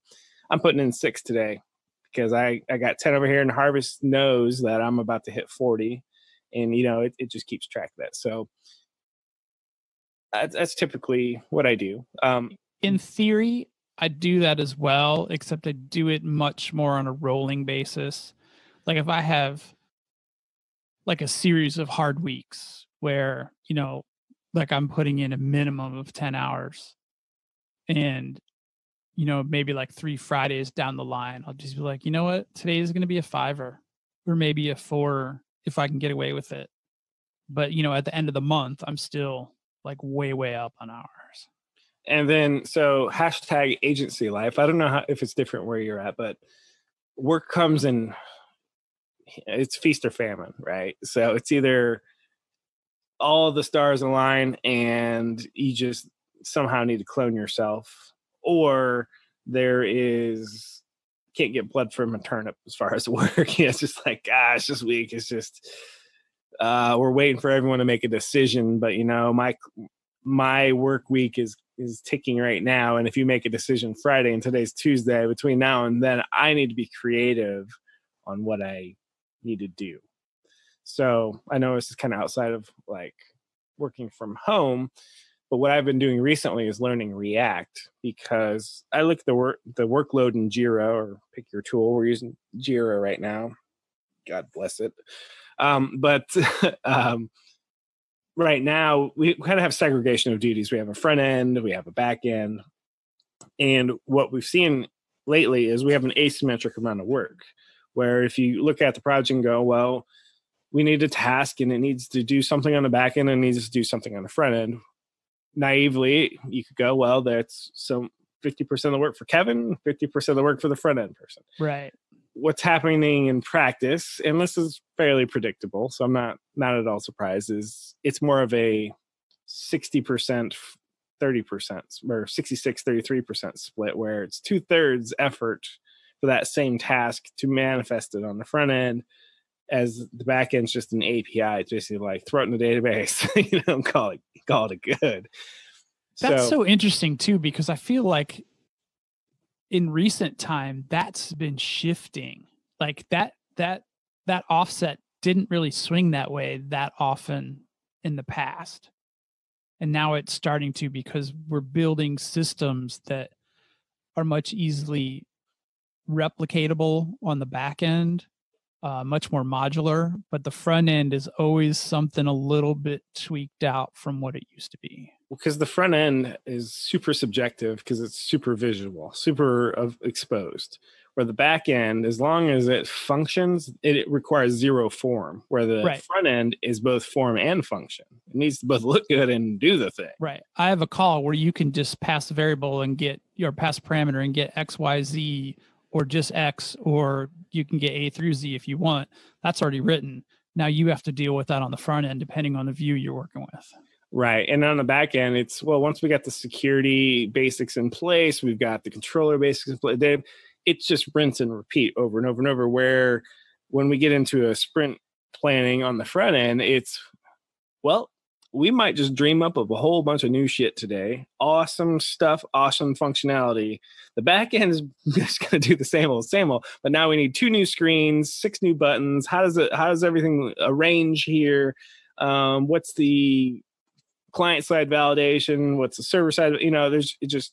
I'm putting in six today because I, I got 10 over here and Harvest knows that I'm about to hit 40. And, you know, it, it just keeps track of that. So that's, that's typically what I do. Um, in theory, I do that as well, except I do it much more on a rolling basis. Like if I have like a series of hard weeks where, you know, like I'm putting in a minimum of 10 hours. And, you know, maybe like three Fridays down the line, I'll just be like, you know what? Today is going to be a fiver. or maybe a four if I can get away with it. But you know, at the end of the month, I'm still like way, way up on hours. And then so hashtag agency life. I don't know how, if it's different where you're at, but work comes in it's feast or famine, right? So it's either all the stars align and you just somehow need to clone yourself, or there is can't get blood from a turnip as far [laughs] as work. it's just like, ah, it's just weak. It's just uh, we're waiting for everyone to make a decision. But you know, my my work week is is ticking right now, and if you make a decision Friday and today's Tuesday, between now and then, I need to be creative on what I need to do. So I know this is kind of outside of like working from home, but what I've been doing recently is learning React because I look at the work the workload in Jira or pick your tool. We're using Jira right now. God bless it. Um, but [laughs] um, right now we kind of have segregation of duties. We have a front end, we have a back end, and what we've seen lately is we have an asymmetric amount of work. Where if you look at the project and go, well, we need a task and it needs to do something on the back end and it needs to do something on the front end. Naively, you could go, well, that's some 50% of the work for Kevin, 50% of the work for the front end person. Right. What's happening in practice, and this is fairly predictable, so I'm not not at all surprised, is it's more of a 60% 30% or 66 33% split where it's two thirds effort for that same task to manifest it on the front end as the back end's just an API. It's basically like throw it in the database, [laughs] you know, call it call it good. That's so, so interesting too, because I feel like in recent time that's been shifting. Like that that that offset didn't really swing that way that often in the past. And now it's starting to because we're building systems that are much easily replicatable on the back end uh, much more modular, but the front end is always something a little bit tweaked out from what it used to be. Because the front end is super subjective because it's super visual, super of exposed. Where the back end, as long as it functions, it, it requires zero form. Where the right. front end is both form and function. It needs to both [laughs] look good and do the thing. Right. I have a call where you can just pass a variable and get your pass parameter and get X, Y, Z or just X, or you can get A through Z if you want. That's already written. Now you have to deal with that on the front end, depending on the view you're working with. Right. And on the back end, it's well, once we got the security basics in place, we've got the controller basics in place. They, it's just rinse and repeat over and over and over. Where when we get into a sprint planning on the front end, it's well, we might just dream up of a whole bunch of new shit today. Awesome stuff, awesome functionality. The back end is [laughs] just going to do the same old, same old. But now we need two new screens, six new buttons. How does it? How does everything arrange here? Um, what's the client side validation? What's the server side? You know, there's it just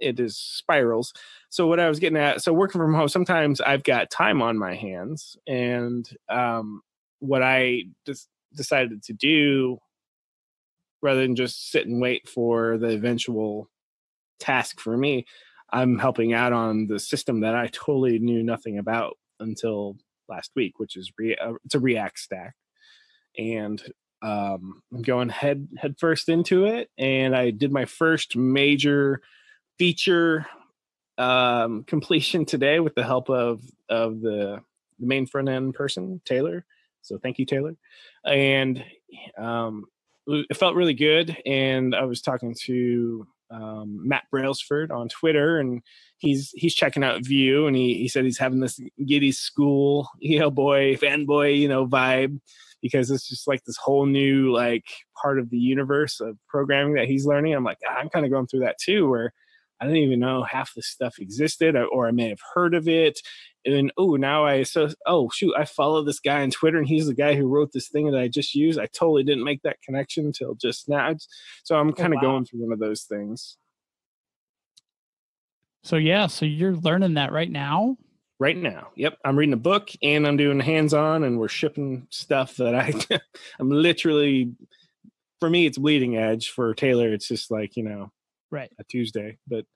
it is spirals. So what I was getting at, so working from home, sometimes I've got time on my hands, and um, what I just decided to do rather than just sit and wait for the eventual task for me i'm helping out on the system that i [laughs] totally knew nothing about until last week which is re- uh, it's a react stack. And um, i'm going head head first into it and i did my first major feature um, [laughs] completion today with the help of of the, the main front end person taylor. So thank you taylor. And um, it felt really good. And I was talking to um, Matt Brailsford on Twitter, and he's he's checking out Vue, and he he said he's having this giddy school, [laughs] you know, boy fanboy, you know, vibe because it's just like this whole new like part of the universe of programming that he's learning. I'm like, ah, I'm kind of going through that too, where I didn't even know half the stuff existed, or I may have heard of it, and oh now i so oh shoot i follow this guy on twitter and he's the guy who wrote this thing that i just used. I totally didn't make that connection until just now. So i'm kind of oh, wow. going through one of those things. So yeah so you're learning that right now? Right now. Yep i'm reading a book and i'm doing hands-on and we're shipping stuff that i [laughs] i'm literally for me it's bleeding edge. For taylor it's just like you know right a tuesday but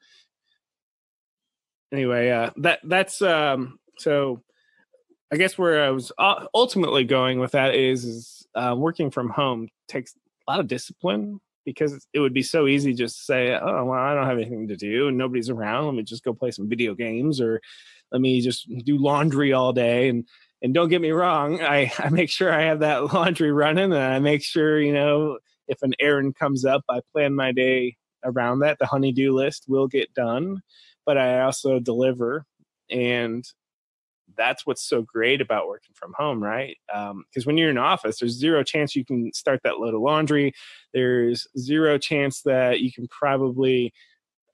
anyway, uh, that that's um, so I guess where I was uh, ultimately going with that is, is uh, working from home takes a lot of discipline because it would be so easy just to say, oh, well, I don't have anything to do and nobody's around. Let me just go play some video games or let me just do laundry all day. And and don't get me wrong, I, I make sure I have that [laughs] laundry running and I make sure, you know, if an errand comes up, I plan my day around that. The honeydew list will get done, but I also deliver. And that's what's so great about working from home, right? Because um, when you're in office, there's zero chance you can start that load of laundry. There's zero chance that you can probably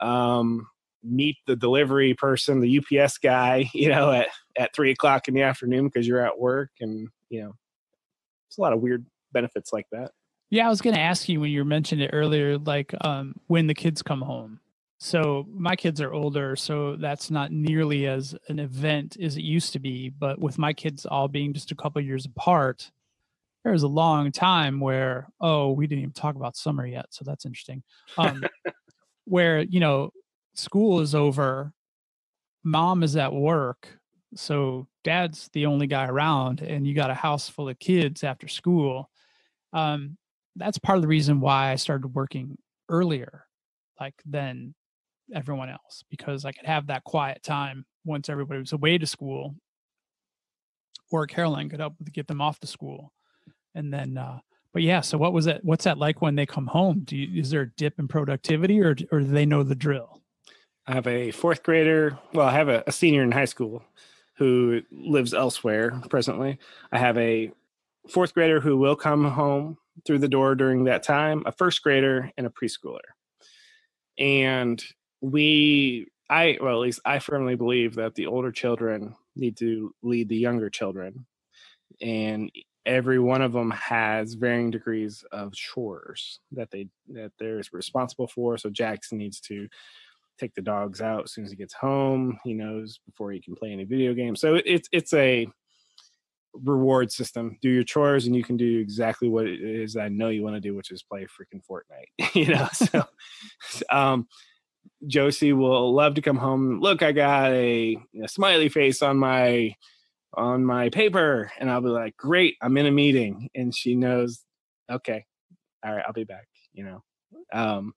um, meet the delivery person, the UPS guy, [laughs] you know, at, at three o'clock in the afternoon because you're at work. And, you know, there's a lot of weird benefits like that. Yeah, I was going to ask you when you mentioned it earlier, like um, when the kids come home. So my kids are older, so that's not nearly as an event as it used to be. But with my kids all being just a couple years apart, there was a long time where, oh, we didn't even talk about summer yet. So that's interesting. Um, [laughs] where, you know, school is over, mom is at work, so dad's the only guy around, and you got a house full of kids after school. Um, that's part of the reason why I started working earlier, like than everyone else, because I could have that quiet time once everybody was away to school, or Caroline could help get them off to school, and then. Uh, but yeah, so what was that? What's that like when they come home? Do you, is there a dip in productivity, or or do they know the drill? I have a fourth grader. Well, I have a, a senior in high school who lives elsewhere presently. I have a fourth grader who will come home through the door during that time, a first grader, and a preschooler. And we, I, well, at least I firmly believe that the older children need to lead the younger children. And every one of them has varying degrees of chores that they that they're responsible for. So Jackson needs to take the dogs out as soon as he gets home. He knows before he can play any video games. So it's it's a reward system. Do your chores and you can do exactly what it is I know you want to do, which is play freaking Fortnite. [laughs] you know, so [laughs] um Josie will love to come home. Look, I got a, a smiley face on my on my paper, and I'll be like, "Great, I'm in a meeting," and she knows, okay, all right, I'll be back. You know, um,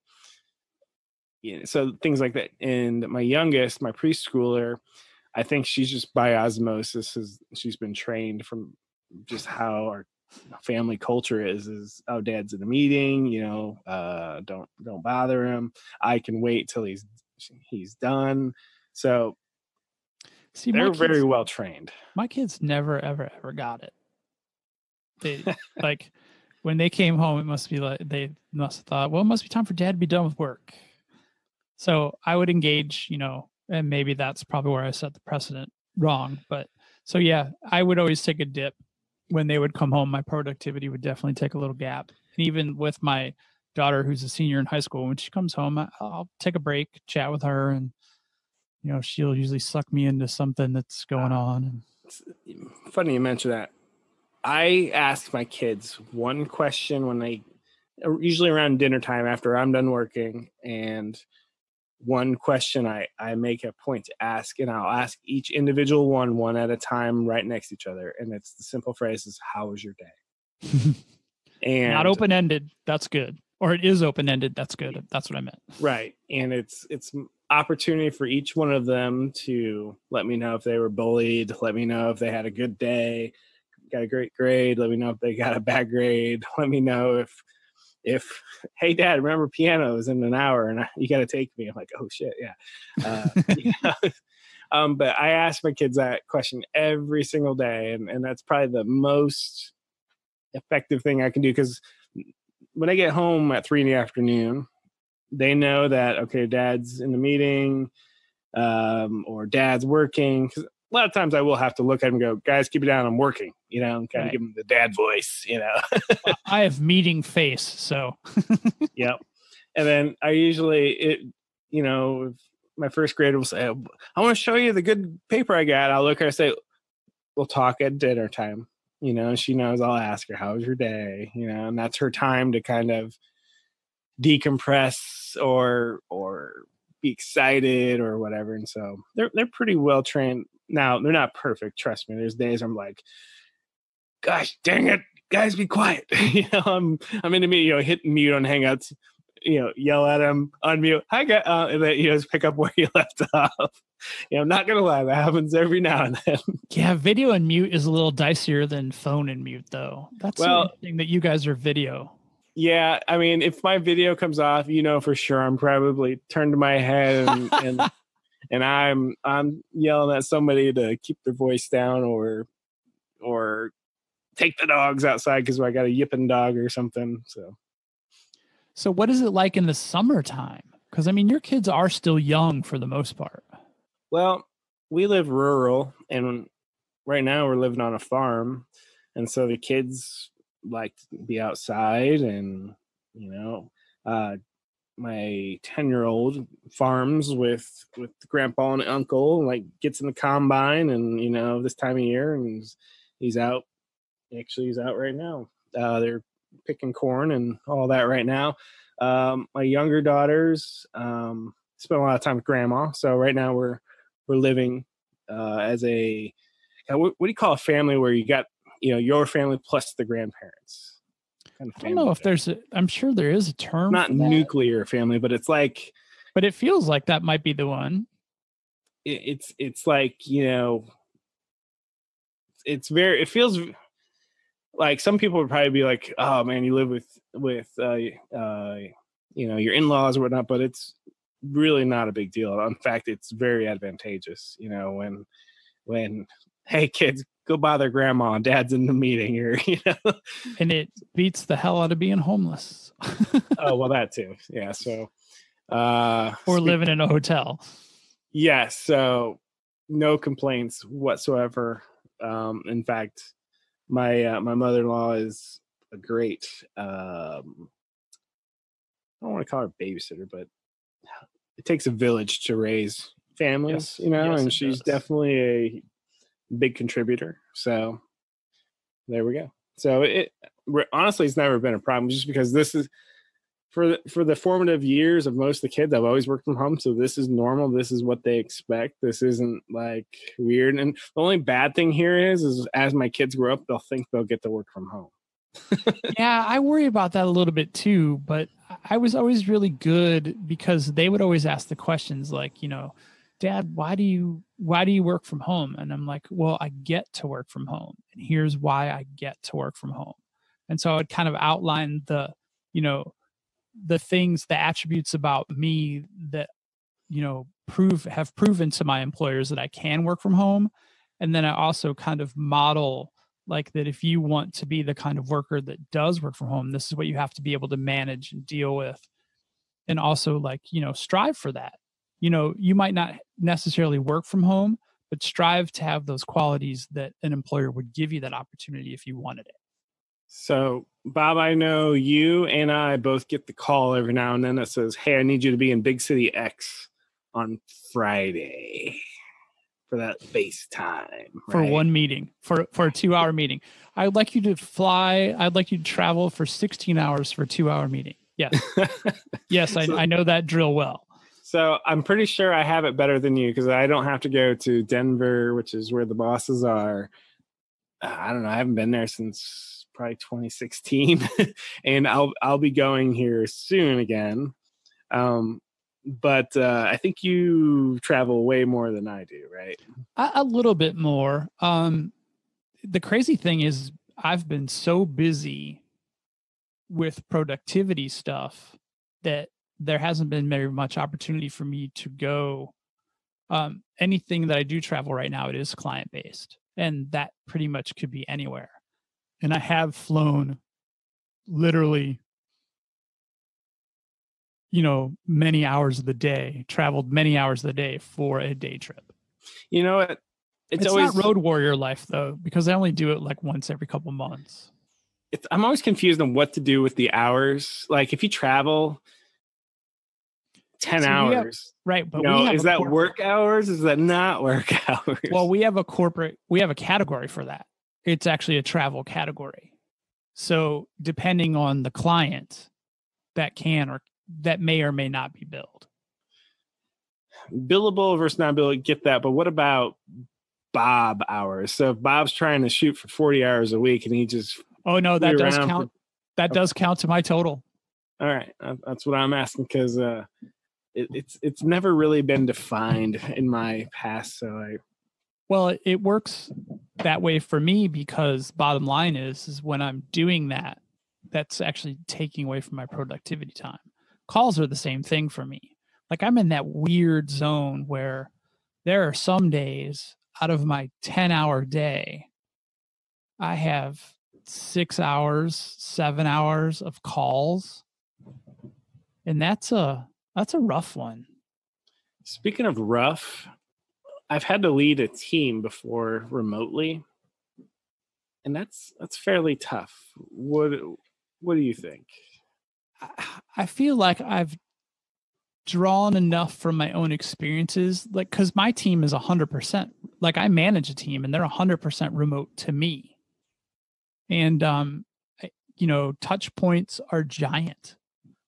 you know, so things like that. And my youngest, my preschooler, I think she's just by osmosis. Has, she's been trained from just how our family culture is. Is oh, dad's in a meeting. You know, uh, don't don't bother him. I can wait till he's he's done. So See, they're kids, very well trained. My kids never, ever, ever got it. They [laughs] like when they came home. It must be like they must have thought, well, it must be time for dad to be done with work. So I would engage, you know, and maybe that's probably where I set the precedent wrong. But so yeah, I would always take a dip when they would come home. My productivity would definitely take a little gap. And even with my daughter, who's a senior in high school, when she comes home, I'll take a break, chat with her, and you know, she'll usually suck me into something that's going ah. on. It's funny you mention that. I ask my kids one question when they uh, usually around dinner time after I'm done working and one question I, I make a point to ask, and I'll ask each individual one one at a time right next to each other. And it's the simple phrase is how was your day? [laughs] and not open ended. That's good. Or it is open ended. That's good. That's what I meant. Right. And it's it's opportunity for each one of them to let me know if they were bullied, let me know if they had a good day, got a great grade, let me know if they got a bad grade, [laughs] let me know if if hey dad remember piano is in an hour? And you got to take me. I'm like oh shit yeah. Uh, [laughs] um, but i ask my kids that question every single day and, and that's probably the most effective thing i can do because when i get home at three in the afternoon they know that okay dad's in the meeting um, or dad's working a lot of times I will have to look at him and go, guys, keep it down. I'm working, you know, and kind right. of give him the dad voice, you know. [laughs] I have meeting face, so. [laughs] yep. And then I usually, it, you know, my first grader will say, I want to show you the good paper I got. I'll look at her and say, we'll talk at dinner time. You know, she knows I'll ask her, how was your day? You know, and that's her time to kind of decompress or, or be excited or whatever. And so they're, they're pretty well trained now they're not perfect. Trust me. There's days I'm like, gosh, dang it, guys, be quiet. [laughs] you know, I'm I'm in the meeting, you know, hit mute on Hangouts, you know, yell at him, unmute, hi, guys, uh, and then you know, just pick up [laughs] where you left off. You know, I'm not gonna lie, that happens every now and then. [laughs] Yeah, video and mute is a little dicier than phone and mute, though. That's well, thing that you guys are video. Yeah, I mean, if my video comes off, you know for sure I'm probably turned my head and and, and I'm I'm yelling at somebody to keep their voice down or or take the dogs outside because I got a yipping dog or something. So, so what is it like in the summertime? Because I mean, your kids are still young for the most part. Well, we live rural, and right now we're living on a farm, and so the kids like to be outside and you know uh my 10 year old farms with with grandpa and uncle like gets in the combine and you know this time of year and he's, he's out actually he's out right now uh they're picking corn and all that right now um my younger daughters um spend a lot of time with grandma so right now we're we're living uh as a what, what do you call a family where you got you know your family plus the grandparents. Kind of I don't know if there's a. I'm sure there is a term. Not nuclear family, but it's like. But it feels like that might be the one. It, it's it's like you know. It's very. It feels like some people would probably be like, "Oh man, you live with with uh, uh, you know your in laws or whatnot," but it's really not a big deal. In fact, it's very advantageous. You know when when [laughs] hey kids go bother grandma and dad's in the meeting or [laughs] you know. And it beats the hell out of being homeless. [laughs] Oh well that too. Yeah so uh or living in a hotel. Yes yeah, so no complaints whatsoever. Um in fact my uh, my mother-in-law is a great um i don't want to call her babysitter but it takes a village to raise families yes. you know yes, and she's does. definitely a big contributor. So there we go. So it honestly, it's never been a problem just because this is for for the formative years of most of the kids. I've always worked from home, so this is normal. This is what they expect. This isn't like weird. And the only bad thing here is, is as my kids grow up, they'll think they'll get to work from home. [laughs] yeah, I worry about that a little bit too. But I was always really good because they would always ask the questions like, you know, dad why do you why do you work from home? And i'm like well i get to work from home and here's why i get to work from home. And so i would kind of outline the you know the things the attributes about me that you know prove have proven to my employers that i can work from home. And then i also kind of model like that if you want to be the kind of worker that does work from home this is what you have to be able to manage and deal with. And also like you know strive for that you know you might not necessarily work from home but strive to have those qualities that an employer would give you that opportunity if you wanted it so bob i know you and i both get the call every now and then that says hey i need you to be in big city x on friday for that FaceTime right? for one meeting for for a two hour meeting. I'd like you to fly. I'd like you to travel for 16 hours for a two hour meeting. Yes, [laughs] yes, I, so, I know that drill well. So I'm pretty sure I have it better than you because I don't have to go to Denver, which is where the bosses are. Uh, I don't know. I haven't been there since probably 2016, [laughs] and I'll I'll be going here soon again. Um, but uh, I think you travel way more than I do, right? A, a little bit more. Um, the crazy thing is, I've been so busy with productivity stuff that there hasn't been very much opportunity for me to go um, anything that I do travel right now, it is client based, and that pretty much could be anywhere. And I have flown literally, you know, many hours of the day, traveled many hours of the day for a day trip. You know what? It's, it's always not road warrior life though, because I only do it like once every couple months. It's, I'm always confused on what to do with the hours. Like if you travel, 10 so hours. Have, right. But no, is that corporate. work hours? Is that not work [laughs] hours? Well, we have a corporate, we have a category for that. It's actually a travel category. So depending on the client, that can or that may or may not be billed. Billable versus not billable, get that. But what about Bob hours. So if Bob's trying to shoot for 40 hours a week and he just Oh no, that does count. For, that does count to my total. All right, that's what I'm asking because uh, it, it's it's never really been defined in my past. So I, well, it works that way for me because bottom line is is when I'm doing that, that's actually taking away from my productivity time. Calls are the same thing for me. Like I'm in that weird zone where there are some days out of my 10 hour day, I have six hours, seven hours of calls. And that's a that's a rough one. Speaking of rough, I've had to lead a team before remotely. And that's that's fairly tough. What what do you think? I feel like I've drawn enough from my own experiences like cuz my team is 100% like I manage a team and they're 100% remote to me. And um you know, touch points are giant.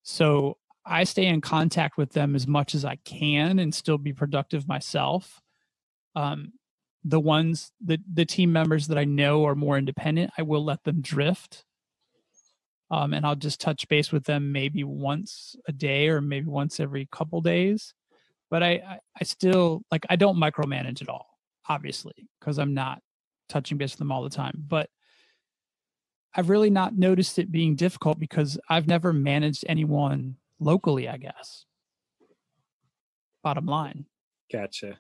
So I stay in contact with them as much as I can and still be productive myself. Um the ones the the team members that I know are more independent, I will let them drift um, and I'll just touch base with them maybe once a day or maybe once every couple days. But I, I, I still like I don't micromanage at all, obviously, because I'm not touching base with them all the time. But I've really not noticed it being difficult because I've never managed anyone locally. I guess. Bottom line. Gotcha.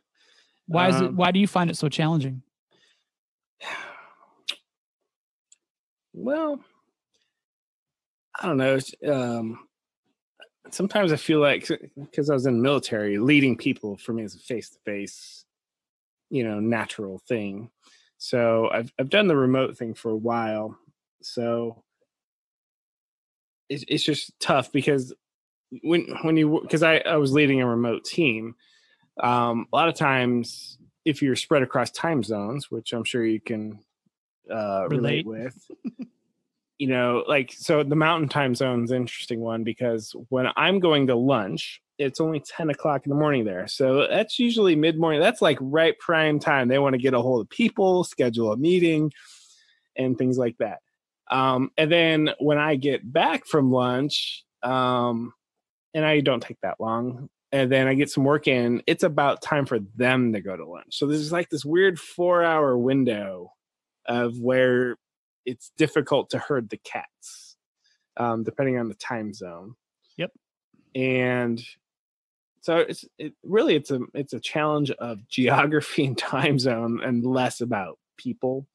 Why is um, it? Why do you find it so challenging? [sighs] Well, I don't know. Um, sometimes I feel like because I was in the military, leading people for me is a face to face, you know, natural thing. So I've I've done the remote thing for a while. So it's it's just tough because when when you because I I was leading a remote team, um, a lot of times if you're spread across time zones, which I'm sure you can uh, relate. relate with. you know, like so the mountain time zone's interesting one because when I'm going to lunch, it's only 10 o'clock in the morning there. So that's usually mid morning. That's like right prime time. They want to get a hold of people, schedule a meeting, and things like that. Um, and then when I get back from lunch, um, and I don't take that long, and then I get some work in, it's about time for them to go to lunch. So there's like this weird four hour window of where it's difficult to herd the cats, um, depending on the time zone. Yep. And so it's it really it's a it's a challenge of [laughs] geography and time zone and less about people.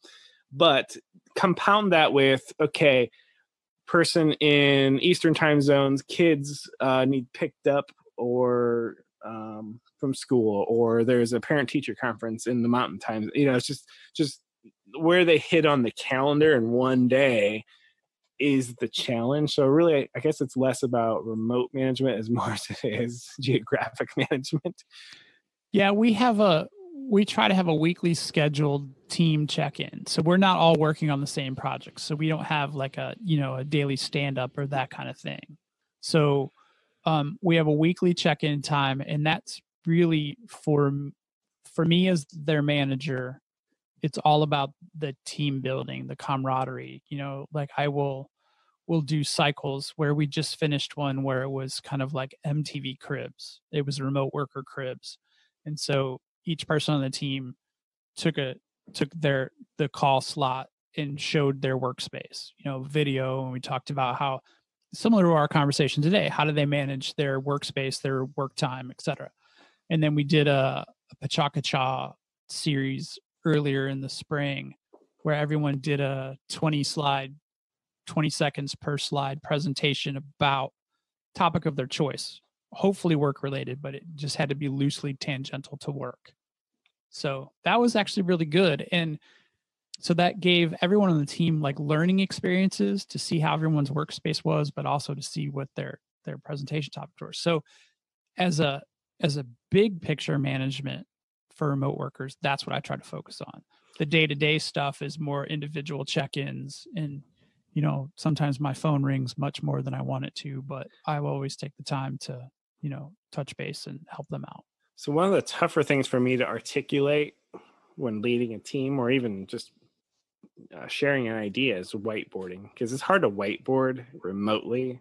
But compound that with okay, person in Eastern time zones, kids uh, need picked up or um, from school, or there's a parent teacher conference in the mountain times. You know, it's just just where they hit on the calendar in one day is the challenge. So really, I guess it's less about remote management as [laughs] more as it is geographic [laughs] management. Yeah, we have a we try to have a weekly scheduled team check-in. So we're not all working on the same project. So we don't have like a, you know, a daily stand up or that kind of thing. So um we have a weekly check-in time and that's really for for me as their manager it's all about the team building, the camaraderie. You know, like I will will do cycles where we just finished one where it was kind of like MTV cribs. It was remote worker cribs. And so each person on the team took a took their the call slot and showed their workspace, you know, video and we talked about how similar to our conversation today, how do they manage their workspace, their work time, etc. And then we did a, a PechaKucha series earlier in the spring where everyone did a 20 slide 20 seconds per slide presentation about topic of their choice hopefully work related but it just had to be loosely tangential to work so that was actually really good and so that gave everyone on the team like learning experiences to see how everyone's workspace was but also to see what their their presentation topic was so as a as a big picture management for remote workers, that's what I try to focus on. The day to day stuff is more individual check ins. And, you know, sometimes my phone rings much more than I want it to, but I will always take the time to, you know, touch base and help them out. So, one of the tougher things for me to articulate when leading a team or even just uh, sharing an idea is whiteboarding because it's hard to whiteboard remotely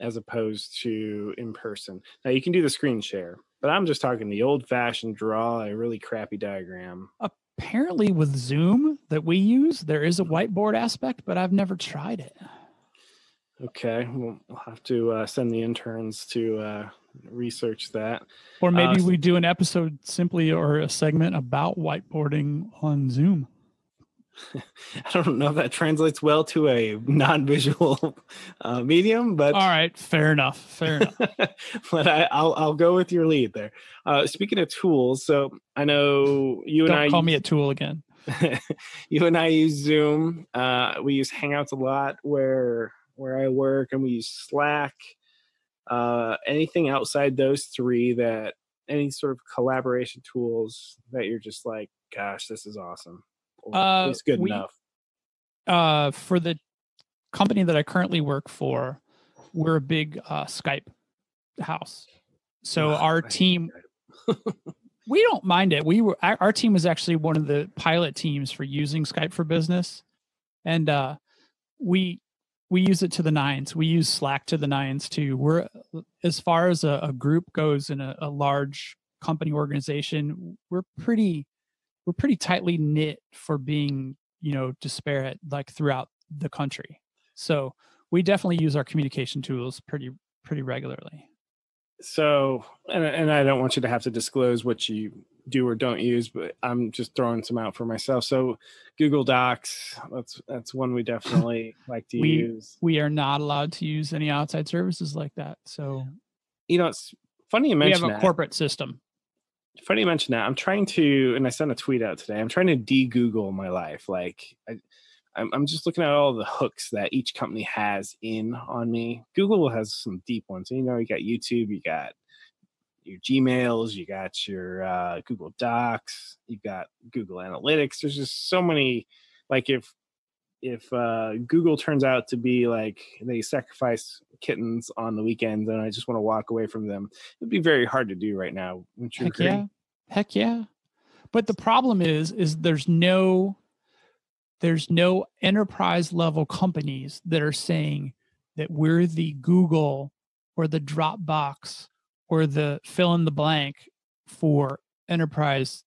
as opposed to in person. Now you can do the screen share, but I'm just talking the old fashioned draw a really crappy diagram. Apparently, with Zoom that we use, there is a whiteboard aspect, but I've never tried it. Okay, we'll have to uh, send the interns to uh, research that. Or maybe uh, we do an episode simply or a segment about whiteboarding on Zoom. [laughs] I don't know if that translates well to a non-visual uh, medium, but all right, fair enough, fair enough. [laughs] but I, will I'll go with your lead there. Uh, speaking of tools, so I know you don't and I call me a tool again. [laughs] you and I use Zoom. Uh, we use Hangouts a lot where where I work, and we use Slack. Uh, anything outside those three that any sort of collaboration tools that you're just like, gosh, this is awesome uh, it's good we, enough. Uh, for the company that I currently work for, we're a big uh, Skype house. So our team, [laughs] we don't mind it. We were our team was actually one of the pilot teams for using Skype for Business, and uh, we we use it to the nines. We use Slack to the nines too. We're as far as a, a group goes in a, a large company organization, we're pretty we're pretty tightly knit for being you know disparate like throughout the country so we definitely use our communication tools pretty pretty regularly so and, and i don't want you to have to disclose what you do or don't use but i'm just throwing some out for myself so google docs that's that's one we definitely [laughs] like to we, use we are not allowed to use any outside services like that so you know it's funny you mention we have a that. corporate system funny you mention that. I'm trying to, and I sent a tweet out today. I'm trying to de-Google my life. Like, I, I'm, I'm just looking at all the hooks that each company has in on me. Google has some deep ones. You know, you got YouTube, you got your Gmails, you got your uh, Google Docs, you've got Google Analytics. There's just so many. Like, if if uh, Google turns out to be like they sacrifice kittens on the weekends and I just want to walk away from them, it'd be very hard to do right now. Heck agree? yeah, heck yeah. But the problem is, is there's no, there's no enterprise level companies that are saying that we're the Google or the Dropbox or the fill in the blank for enterprise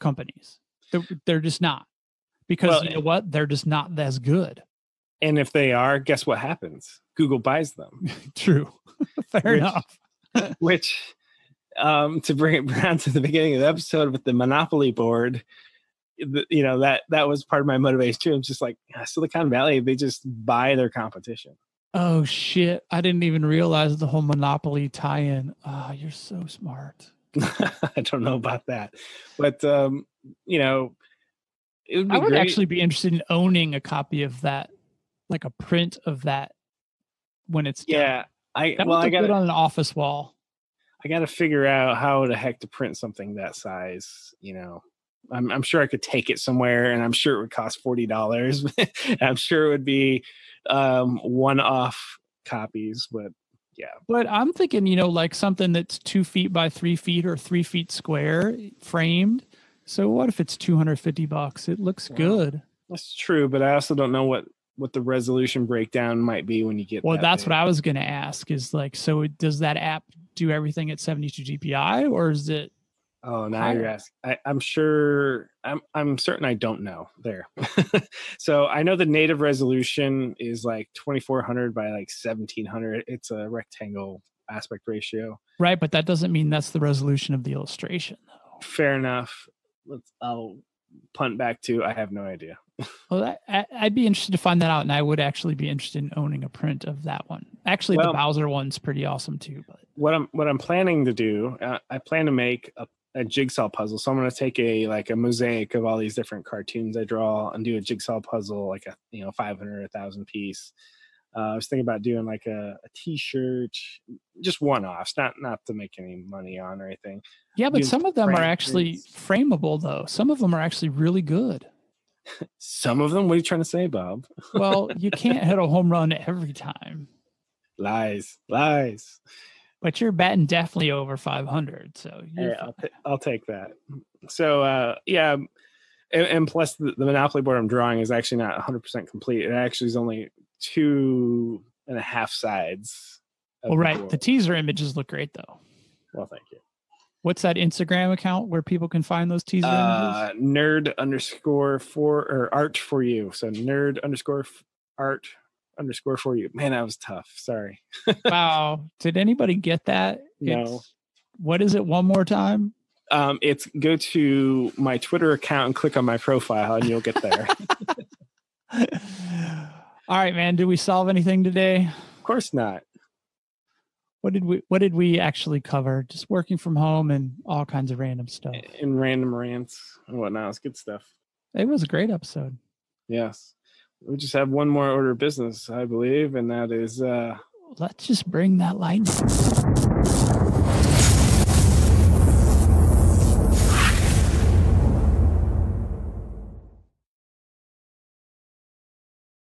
companies. They're, they're just not because well, you know what? They're just not as good. And if they are, guess what happens? Google buys them. [laughs] True. [laughs] Fair which, enough. [laughs] which, um, to bring it around to the beginning of the episode with the Monopoly board, you know that that was part of my motivation too. I'm just like yeah, Silicon Valley, they just buy their competition. Oh shit! I didn't even realize the whole Monopoly tie-in. Ah, oh, you're so smart. [laughs] I don't know about that, but um, you know, would I would great. actually be interested in owning a copy of that, like a print of that when it's yeah. Done. I that well, I got it on an office wall. I got to figure out how the heck to print something that size. You know, I'm I'm sure I could take it somewhere, and I'm sure it would cost forty dollars. [laughs] I'm sure it would be um, one-off copies, but yeah. But I'm thinking, you know, like something that's two feet by three feet or three feet square, framed so what if it's 250 bucks? It looks good. That's true, but I also don't know what what the resolution breakdown might be when you get Well, that that's big. what I was going to ask is like so does that app do everything at 72 DPI or is it Oh, now higher? you're asking. I, am sure. I'm. I'm certain. I don't know there. [laughs] so I know the native resolution is like 2400 by like 1700. It's a rectangle aspect ratio. Right, but that doesn't mean that's the resolution of the illustration, though. Fair enough let's I'll punt back to I have no idea. [laughs] well, I, I'd be interested to find that out, and I would actually be interested in owning a print of that one. Actually, well, the Bowser one's pretty awesome too. But what I'm what I'm planning to do, uh, I plan to make a, a jigsaw puzzle. So I'm going to take a like a mosaic of all these different cartoons I draw and do a jigsaw puzzle, like a you know 500 a thousand piece. Uh, I was thinking about doing like a, a T-shirt, just one-offs, not not to make any money on or anything. Yeah, but some of them are actually frameable, though. Some of them are actually really good. [laughs] some of them. What are you trying to say, Bob? well, you can't hit a [laughs] home run every time. Lies, lies. But you're batting definitely over 500. So hey, I'll, t- I'll, take that. So uh, yeah, and, and plus the, the, Monopoly board I'm drawing is actually not 100% complete. It actually is only two and a half sides. Well, right. The, the teaser images look great though. Well, thank you. What's that Instagram account where people can find those teaser uh, images? Nerd underscore for or art for you. So nerd underscore art underscore for you. Man, that was tough. Sorry. wow. Did anybody get that? No. It's, what is it one more time? Um, it's go to my Twitter account and click on my profile and you'll get there. [laughs] All right, man. Did we solve anything today? Of course not. What did we what did we actually cover? Just working from home and all kinds of random stuff. And random rants and whatnot. It's good stuff. It was a great episode. Yes we just have one more order of business, I believe, and that is uh let's just bring that light.